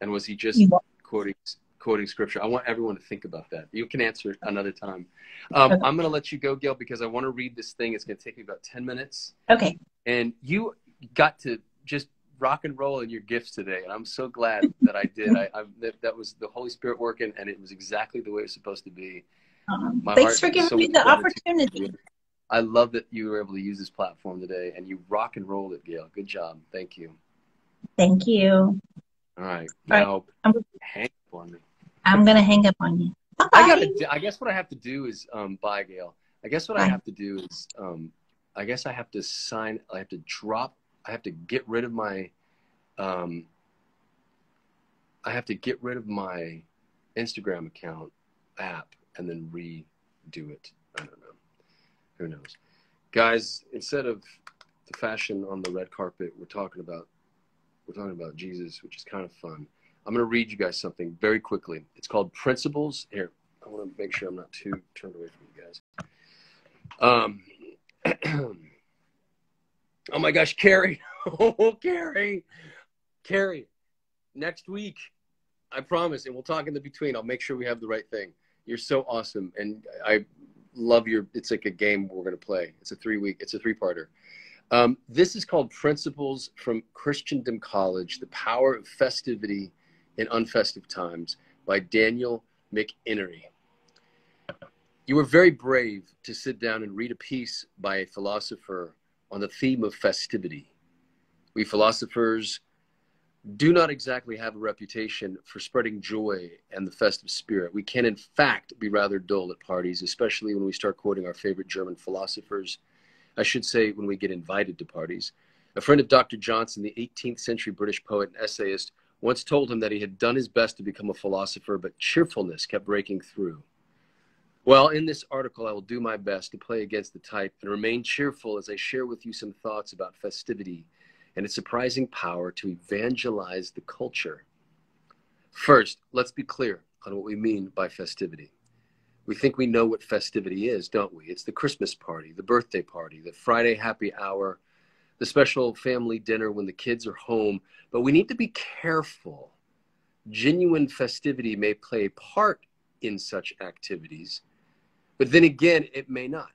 And was he just quoting quoting scripture. I want everyone to think about that. You can answer it another time. Um, okay. I'm going to let you go, Gail, because I want to read this thing. It's going to take me about 10 minutes. Okay. And you got to just rock and roll in your gifts today. And I'm so glad [laughs] that I did. I, I that, that, was the Holy Spirit working, and it was exactly the way it's supposed to be. Um, thanks for giving so me the opportunity. I love that you were able to use this platform today, and you rock and rolled it, Gail. Good job. Thank you. Thank you. All right. Now, right. hang up on me. I'm gonna hang up on you. Bye. I gotta. I guess what I have to do is um, bye, Gail. I guess what bye. I have to do is um, I guess I have to sign. I have to drop. I have to get rid of my. Um, I have to get rid of my Instagram account app and then redo it. I don't know. Who knows? Guys, instead of the fashion on the red carpet, we're talking about we're talking about Jesus, which is kind of fun. I'm going to read you guys something very quickly. It's called Principles. Here, I want to make sure I'm not too turned away from you guys. Um, [clears throat] oh my gosh, Carrie. [laughs] Oh, Carrie. Carrie, next week, I promise, and we'll talk in the between. I'll make sure we have the right thing. You're so awesome. And I love your, it's like a game we're going to play. It's a three week, it's a three parter. Um, this is called Principles from Christendom College The Power of Festivity in Unfestive Times by Daniel McInerny. You were very brave to sit down and read a piece by a philosopher on the theme of festivity. We philosophers do not exactly have a reputation for spreading joy and the festive spirit. We can, in fact, be rather dull at parties, especially when we start quoting our favorite German philosophers. I should say, when we get invited to parties. A friend of Dr. Johnson, the 18th century British poet and essayist, once told him that he had done his best to become a philosopher, but cheerfulness kept breaking through. Well, in this article, I will do my best to play against the type and remain cheerful as I share with you some thoughts about festivity and its surprising power to evangelize the culture. First, let's be clear on what we mean by festivity. We think we know what festivity is, don't we? It's the Christmas party, the birthday party, the Friday happy hour, the special family dinner when the kids are home, but we need to be careful. Genuine festivity may play a part in such activities, but then again, it may not.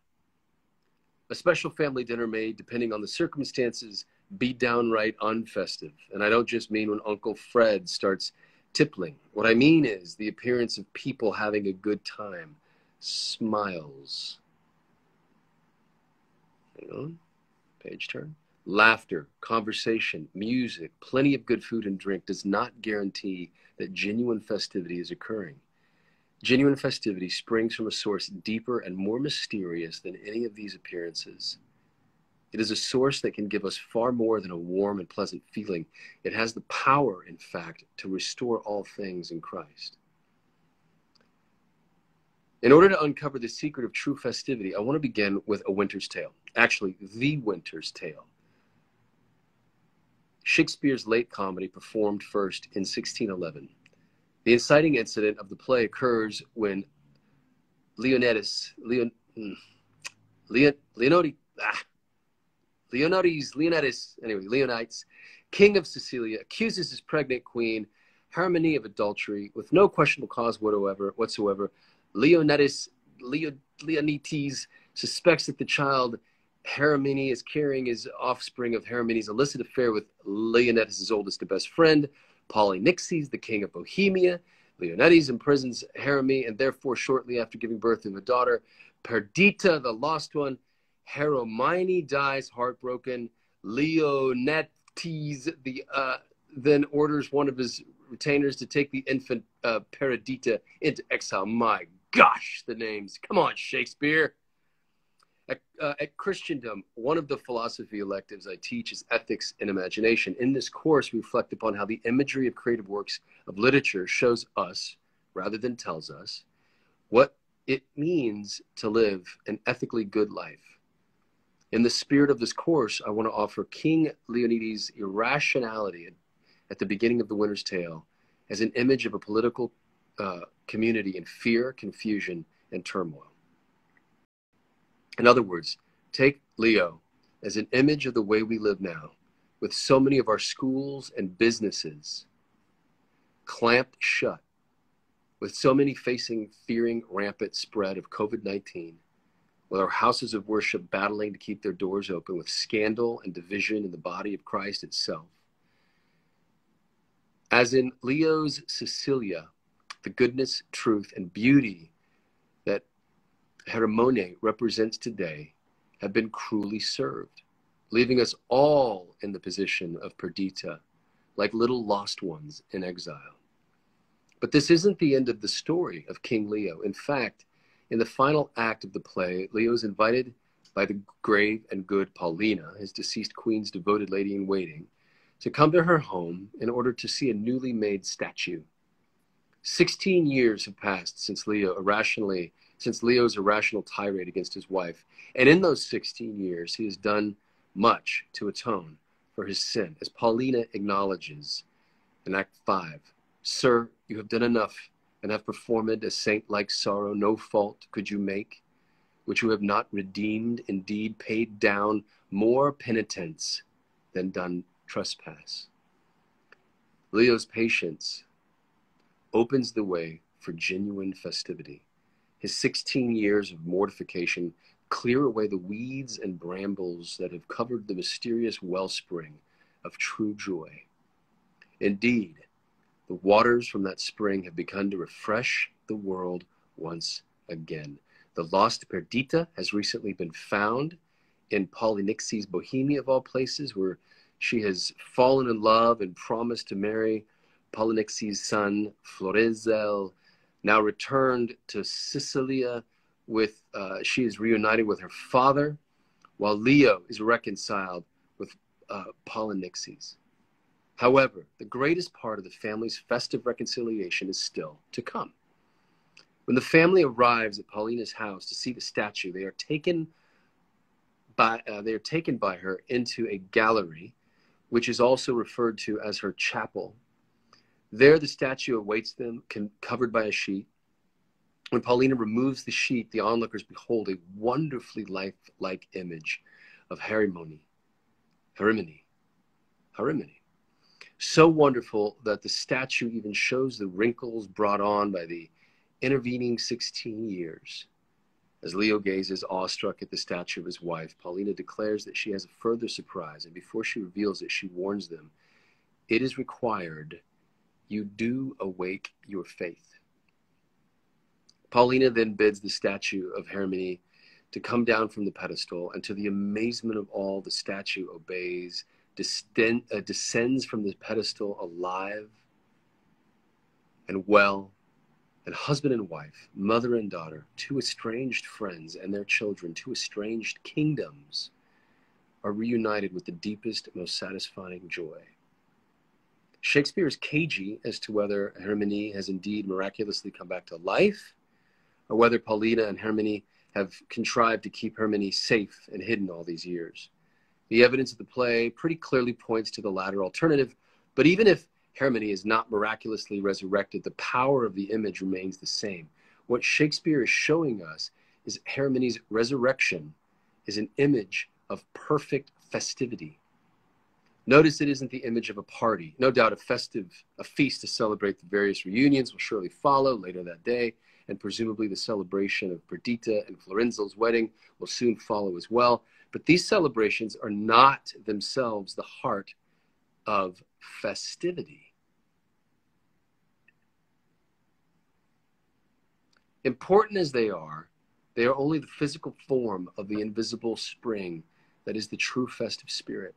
A special family dinner may, depending on the circumstances, be downright unfestive. And I don't just mean when Uncle Fred starts tippling. What I mean is the appearance of people having a good time, smiles. Hang on, page turn. Laughter, conversation, music, plenty of good food and drink does not guarantee that genuine festivity is occurring. Genuine festivity springs from a source deeper and more mysterious than any of these appearances. It is a source that can give us far more than a warm and pleasant feeling. It has the power, in fact, to restore all things in Christ. In order to uncover the secret of true festivity, I want to begin with A Winter's Tale. Actually, The Winter's Tale. Shakespeare's late comedy performed first in 1611. The inciting incident of the play occurs when Leonidas, Leon, hmm, Leon, Leonodi, ah, Leonidas, Leonidas, anyway, Leonites, king of Sicilia, accuses his pregnant queen, harmony of adultery with no questionable cause whatsoever, whatsoever. Leonidas, Leo, Leonites suspects that the child Hermione is carrying his offspring of Hermione's illicit affair with Leonidas' oldest and best friend, Polynixes, the king of Bohemia. Leonidas imprisons Hermione, and therefore, shortly after giving birth to a daughter, Perdita, the lost one, Hermione dies heartbroken. Leonetes the uh, then orders one of his retainers to take the infant uh, into exile. My gosh, the names! Come on, Shakespeare. At, uh, at, Christendom, one of the philosophy electives I teach is ethics and imagination. In this course, we reflect upon how the imagery of creative works of literature shows us, rather than tells us, what it means to live an ethically good life. In the spirit of this course, I want to offer King Leonidas' irrationality at the beginning of The Winter's Tale as an image of a political uh, community in fear, confusion, and turmoil. In other words, take Leo as an image of the way we live now, with so many of our schools and businesses clamped shut, with so many facing fearing rampant spread of COVID 19, with our houses of worship battling to keep their doors open, with scandal and division in the body of Christ itself. As in Leo's Sicilia, the goodness, truth, and beauty that Hermione represents today have been cruelly served, leaving us all in the position of Perdita, like little lost ones in exile. But this isn't the end of the story of King Leo. In fact, in the final act of the play, Leo is invited by the grave and good Paulina, his deceased queen's devoted lady in waiting, to come to her home in order to see a newly made statue. Sixteen years have passed since Leo irrationally since Leo's irrational tirade against his wife. And in those 16 years, he has done much to atone for his sin, as Paulina acknowledges in Act 5 Sir, you have done enough and have performed a saint like sorrow, no fault could you make, which you have not redeemed, indeed paid down more penitence than done trespass. Leo's patience opens the way for genuine festivity. His 16 years of mortification clear away the weeds and brambles that have covered the mysterious wellspring of true joy. Indeed, the waters from that spring have begun to refresh the world once again. The lost Perdita has recently been found in Polynixes, Bohemia, of all places, where she has fallen in love and promised to marry Polynixes' son, Florizel, now returned to Sicilia with, uh, she is reunited with her father, while Leo is reconciled with uh, Polynixes. However, the greatest part of the family's festive reconciliation is still to come. When the family arrives at Paulina's house to see the statue, they are taken by, uh, they are taken by her into a gallery, which is also referred to as her chapel there, the statue awaits them, covered by a sheet. When Paulina removes the sheet, the onlookers behold a wonderfully lifelike image of Harimony, Harimony, Harimony. So wonderful that the statue even shows the wrinkles brought on by the intervening 16 years. As Leo gazes awestruck at the statue of his wife, Paulina declares that she has a further surprise, and before she reveals it, she warns them it is required you do awake your faith. Paulina then bids the statue of Hermione to come down from the pedestal, and to the amazement of all, the statue obeys, uh, descends from the pedestal alive and well, and husband and wife, mother and daughter, two estranged friends and their children, two estranged kingdoms, are reunited with the deepest, most satisfying joy. Shakespeare is cagey as to whether Hermione has indeed miraculously come back to life, or whether Paulina and Hermione have contrived to keep Hermione safe and hidden all these years. The evidence of the play pretty clearly points to the latter alternative, but even if Hermione is not miraculously resurrected, the power of the image remains the same. What Shakespeare is showing us is Hermione's resurrection is an image of perfect festivity Notice it isn't the image of a party. No doubt a festive, a feast to celebrate the various reunions will surely follow later that day, and presumably the celebration of Perdita and Florenzo's wedding will soon follow as well. But these celebrations are not themselves the heart of festivity. Important as they are, they are only the physical form of the invisible spring that is the true festive spirit.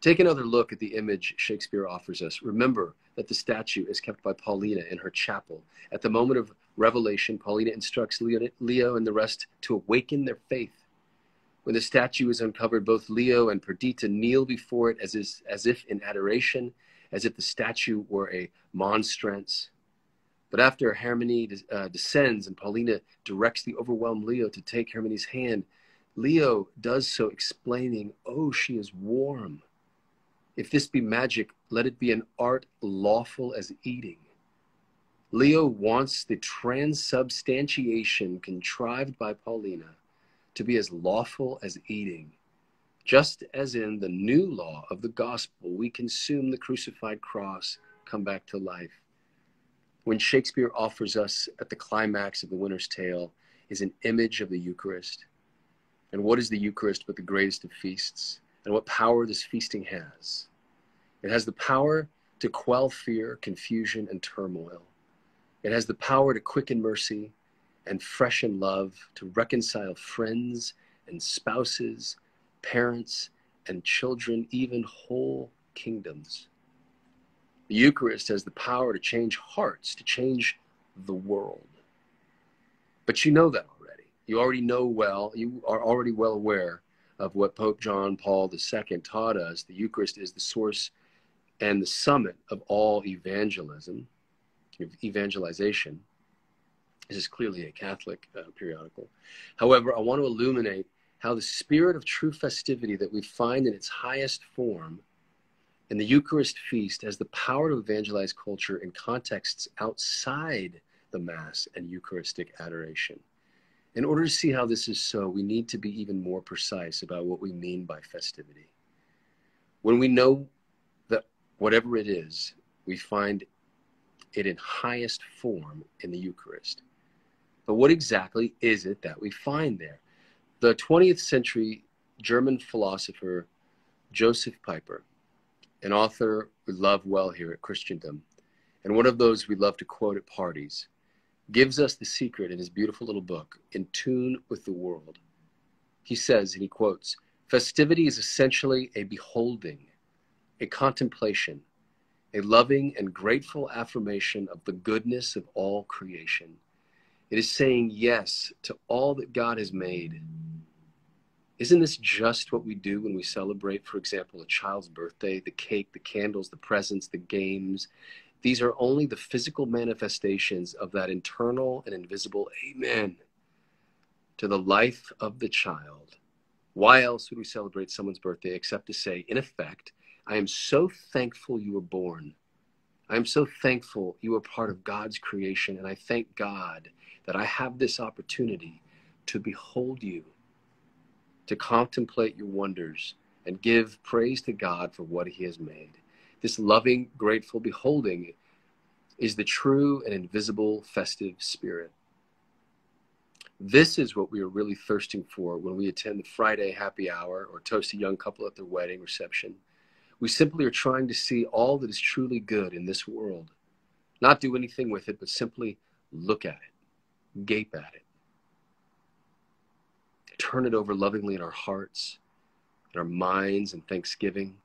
Take another look at the image Shakespeare offers us. Remember that the statue is kept by Paulina in her chapel. At the moment of revelation, Paulina instructs Leo, and the rest to awaken their faith. When the statue is uncovered, both Leo and Perdita kneel before it as, is, as if in adoration, as if the statue were a monstrance. But after Hermione uh, descends and Paulina directs the overwhelmed Leo to take Hermione's hand, Leo does so explaining, Oh, she is warm. If this be magic, let it be an art lawful as eating. Leo wants the transubstantiation contrived by Paulina to be as lawful as eating. Just as in the new law of the gospel, we consume the crucified cross, come back to life. When Shakespeare offers us at the climax of The Winter's Tale is an image of the Eucharist. And what is the Eucharist but the greatest of feasts? and what power this feasting has. It has the power to quell fear, confusion, and turmoil. It has the power to quicken mercy and fresh in love, to reconcile friends and spouses, parents and children, even whole kingdoms. The Eucharist has the power to change hearts, to change the world. But you know that already. You already know well, you are already well aware of what Pope John Paul II taught us. The Eucharist is the source and the summit of all evangelism, evangelization. This is clearly a Catholic uh, periodical. However, I want to illuminate how the spirit of true festivity that we find in its highest form in the Eucharist feast has the power to evangelize culture in contexts outside the Mass and Eucharistic adoration. In order to see how this is so, we need to be even more precise about what we mean by festivity. When we know that whatever it is, we find it in highest form in the Eucharist. But what exactly is it that we find there? The 20th century German philosopher Josef Pieper, an author we love well here at Christendom, and one of those we love to quote at parties, gives us the secret in his beautiful little book, In Tune with the World. He says, and he quotes, Festivity is essentially a beholding, a contemplation, a loving and grateful affirmation of the goodness of all creation. It is saying yes to all that God has made. Isn't this just what we do when we celebrate, for example, a child's birthday? The cake, the candles, the presents, the games, these are only the physical manifestations of that internal and invisible amen to the life of the child. Why else would we celebrate someone's birthday except to say, in effect, I am so thankful you were born. I am so thankful you are part of God's creation, and I thank God that I have this opportunity to behold you, to contemplate your wonders, and give praise to God for what He has made. This loving, grateful beholding is the true and invisible festive spirit. This is what we are really thirsting for when we attend the Friday happy hour or toast a young couple at their wedding reception. We simply are trying to see all that is truly good in this world, not do anything with it, but simply look at it, gape at it, turn it over lovingly in our hearts, in our minds, and thanksgiving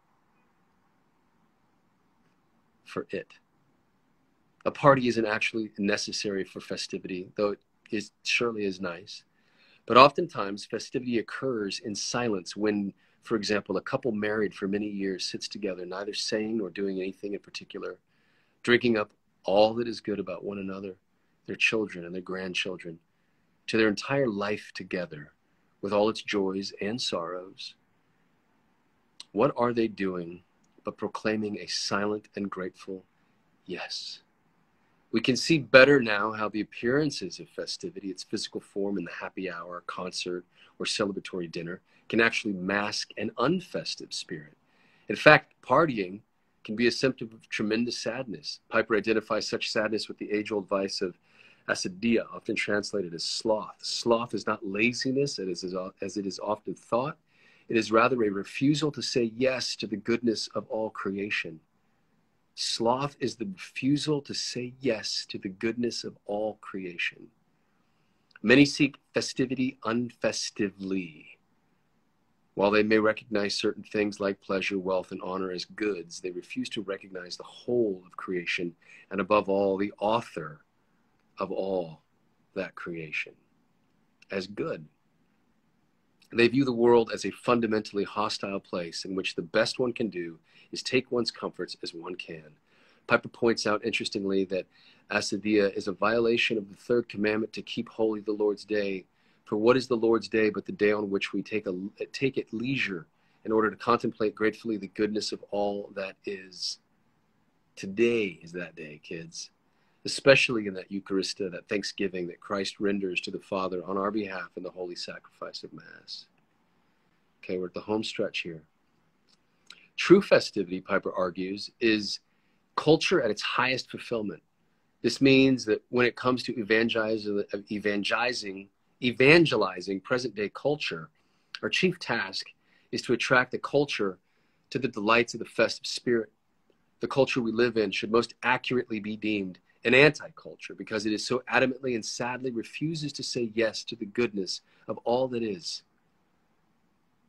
for it. A party isn't actually necessary for festivity, though it is, surely is nice. But oftentimes, festivity occurs in silence when, for example, a couple married for many years sits together, neither saying nor doing anything in particular, drinking up all that is good about one another, their children and their grandchildren, to their entire life together, with all its joys and sorrows. What are they doing but proclaiming a silent and grateful yes. We can see better now how the appearances of festivity, its physical form in the happy hour, concert, or celebratory dinner, can actually mask an unfestive spirit. In fact, partying can be a symptom of tremendous sadness. Pieper identifies such sadness with the age old vice of acedia, often translated as sloth. Sloth is not laziness as it is often thought, it is rather a refusal to say yes to the goodness of all creation. Sloth is the refusal to say yes to the goodness of all creation. Many seek festivity unfestively. While they may recognize certain things like pleasure, wealth, and honor as goods, they refuse to recognize the whole of creation and, above all, the author of all that creation as good. They view the world as a fundamentally hostile place in which the best one can do is take one's comforts as one can. Pieper points out, interestingly, that acedia is a violation of the third commandment to keep holy the Lord's day. For what is the Lord's day but the day on which we take, a, take it leisure in order to contemplate gratefully the goodness of all that is? Today is that day, kids especially in that Eucharistia, that thanksgiving that Christ renders to the Father on our behalf in the holy sacrifice of Mass. Okay, we're at the home stretch here. True festivity, Pieper argues, is culture at its highest fulfillment. This means that when it comes to evangelizing, evangelizing, evangelizing present day culture, our chief task is to attract the culture to the delights of the festive spirit. The culture we live in should most accurately be deemed an anti culture because it is so adamantly and sadly refuses to say yes to the goodness of all that is.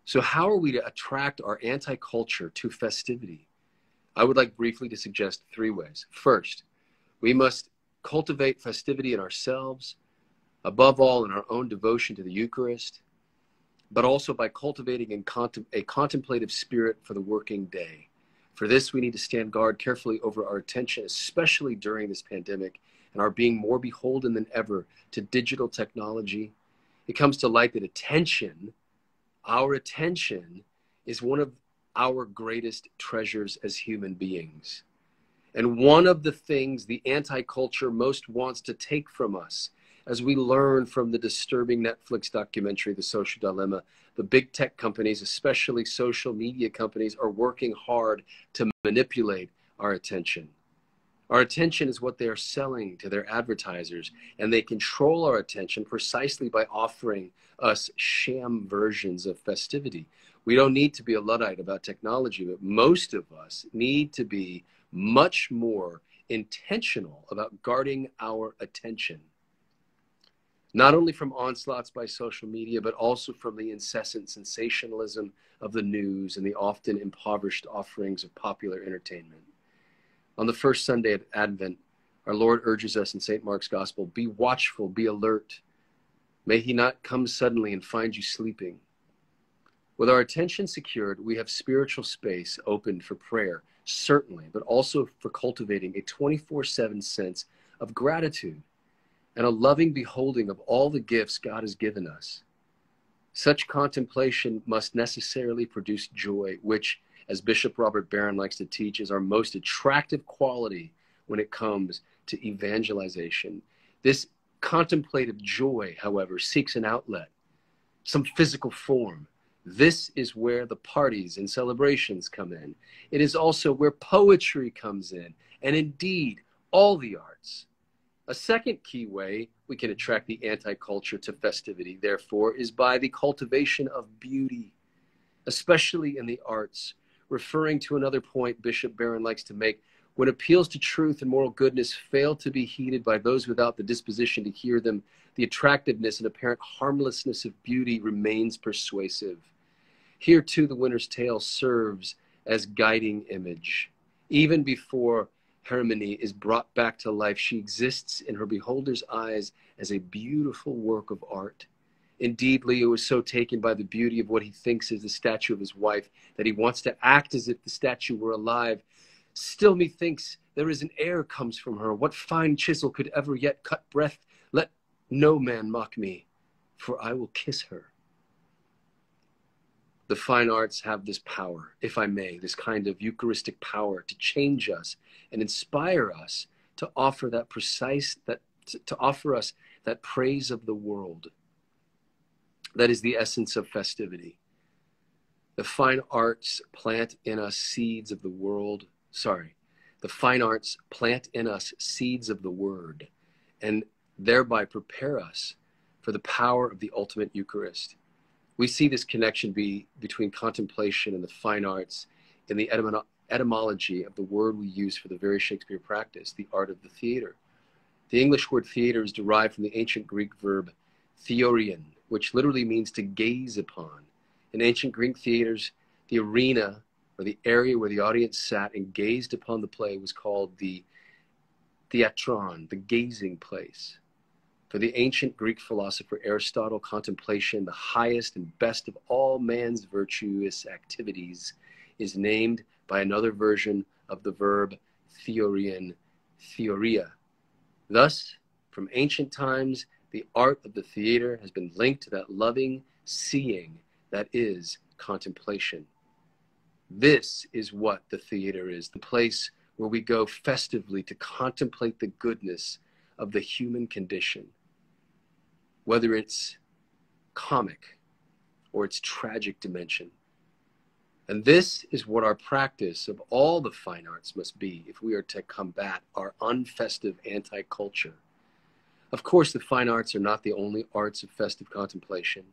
So, how are we to attract our anti culture to festivity? I would like briefly to suggest three ways. First, we must cultivate festivity in ourselves, above all in our own devotion to the Eucharist, but also by cultivating a contemplative spirit for the working day. For this, we need to stand guard carefully over our attention, especially during this pandemic, and are being more beholden than ever to digital technology. It comes to light that attention, our attention, is one of our greatest treasures as human beings. And one of the things the anti culture most wants to take from us as we learn from the disturbing Netflix documentary, The Social Dilemma, the big tech companies, especially social media companies, are working hard to manipulate our attention. Our attention is what they are selling to their advertisers, and they control our attention precisely by offering us sham versions of festivity. We don't need to be a Luddite about technology, but most of us need to be much more intentional about guarding our attention not only from onslaughts by social media, but also from the incessant sensationalism of the news and the often impoverished offerings of popular entertainment. On the first Sunday of Advent, our Lord urges us in St. Mark's Gospel be watchful, be alert. May he not come suddenly and find you sleeping. With our attention secured, we have spiritual space opened for prayer, certainly, but also for cultivating a 24 7 sense of gratitude and a loving beholding of all the gifts God has given us. Such contemplation must necessarily produce joy, which, as Bishop Robert Barron likes to teach, is our most attractive quality when it comes to evangelization. This contemplative joy, however, seeks an outlet, some physical form. This is where the parties and celebrations come in. It is also where poetry comes in, and indeed, all the arts. A second key way we can attract the anti culture to festivity, therefore, is by the cultivation of beauty, especially in the arts. Referring to another point Bishop Barron likes to make, when appeals to truth and moral goodness fail to be heeded by those without the disposition to hear them, the attractiveness and apparent harmlessness of beauty remains persuasive. Here, too, the winter's tale serves as guiding image. Even before Hermione is brought back to life. She exists in her beholder's eyes as a beautiful work of art. Indeed, Leo is so taken by the beauty of what he thinks is the statue of his wife that he wants to act as if the statue were alive. Still, methinks there is an air comes from her. What fine chisel could ever yet cut breath? Let no man mock me, for I will kiss her the fine arts have this power, if I may, this kind of Eucharistic power to change us and inspire us to offer that precise, that to offer us that praise of the world. That is the essence of festivity. The fine arts plant in us seeds of the world. Sorry. The fine arts plant in us seeds of the word and thereby prepare us for the power of the ultimate Eucharist. We see this connection be between contemplation and the fine arts in the etymology of the word we use for the very Shakespeare practice, the art of the theater. The English word theater is derived from the ancient Greek verb theorein, which literally means to gaze upon. In ancient Greek theaters, the arena or the area where the audience sat and gazed upon the play was called the theatron, the gazing place. For the ancient Greek philosopher Aristotle, contemplation, the highest and best of all man's virtuous activities, is named by another version of the verb theorein, theoria. Thus, from ancient times, the art of the theater has been linked to that loving seeing that is contemplation. This is what the theater is the place where we go festively to contemplate the goodness of the human condition, whether it's comic or its tragic dimension. And this is what our practice of all the fine arts must be if we are to combat our unfestive anti culture. Of course, the fine arts are not the only arts of festive contemplation.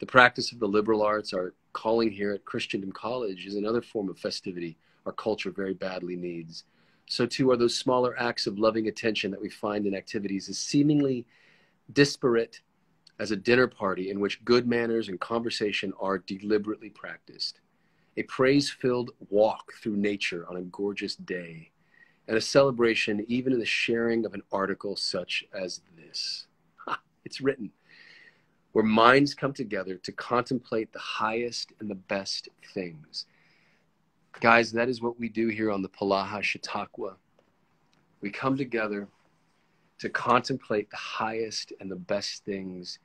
The practice of the liberal arts, our calling here at Christendom College, is another form of festivity our culture very badly needs. So, too, are those smaller acts of loving attention that we find in activities as seemingly disparate as a dinner party in which good manners and conversation are deliberately practiced a praise filled walk through nature on a gorgeous day, and a celebration even in the sharing of an article such as this. Ha, it's written, where minds come together to contemplate the highest and the best things. Guys, that is what we do here on the Polaha Chautauqua. We come together to contemplate the highest and the best things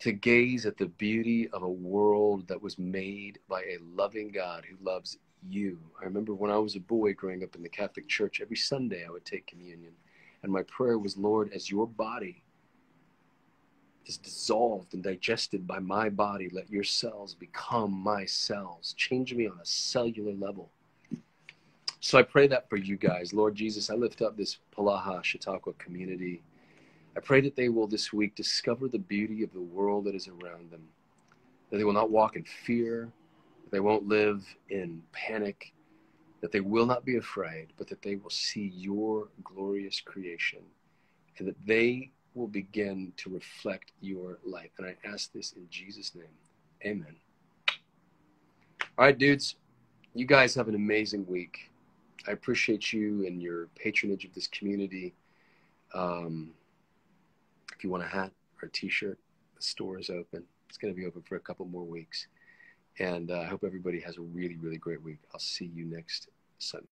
to gaze at the beauty of a world that was made by a loving God who loves you. I remember when I was a boy growing up in the Catholic Church, every Sunday I would take communion. And my prayer was, Lord, as your body is dissolved and digested by my body, let your cells become my cells. Change me on a cellular level. So I pray that for you guys. Lord Jesus, I lift up this Polaha Chautauqua community. I pray that they will this week discover the beauty of the world that is around them, that they will not walk in fear, that they won't live in panic, that they will not be afraid, but that they will see your glorious creation, and that they will begin to reflect your light. And I ask this in Jesus' name. Amen. All right, dudes, you guys have an amazing week. I appreciate you and your patronage of this community. Um, if you want a hat or a t-shirt, the store is open. It's going to be open for a couple more weeks. And uh, I hope everybody has a really, really great week. I'll see you next Sunday.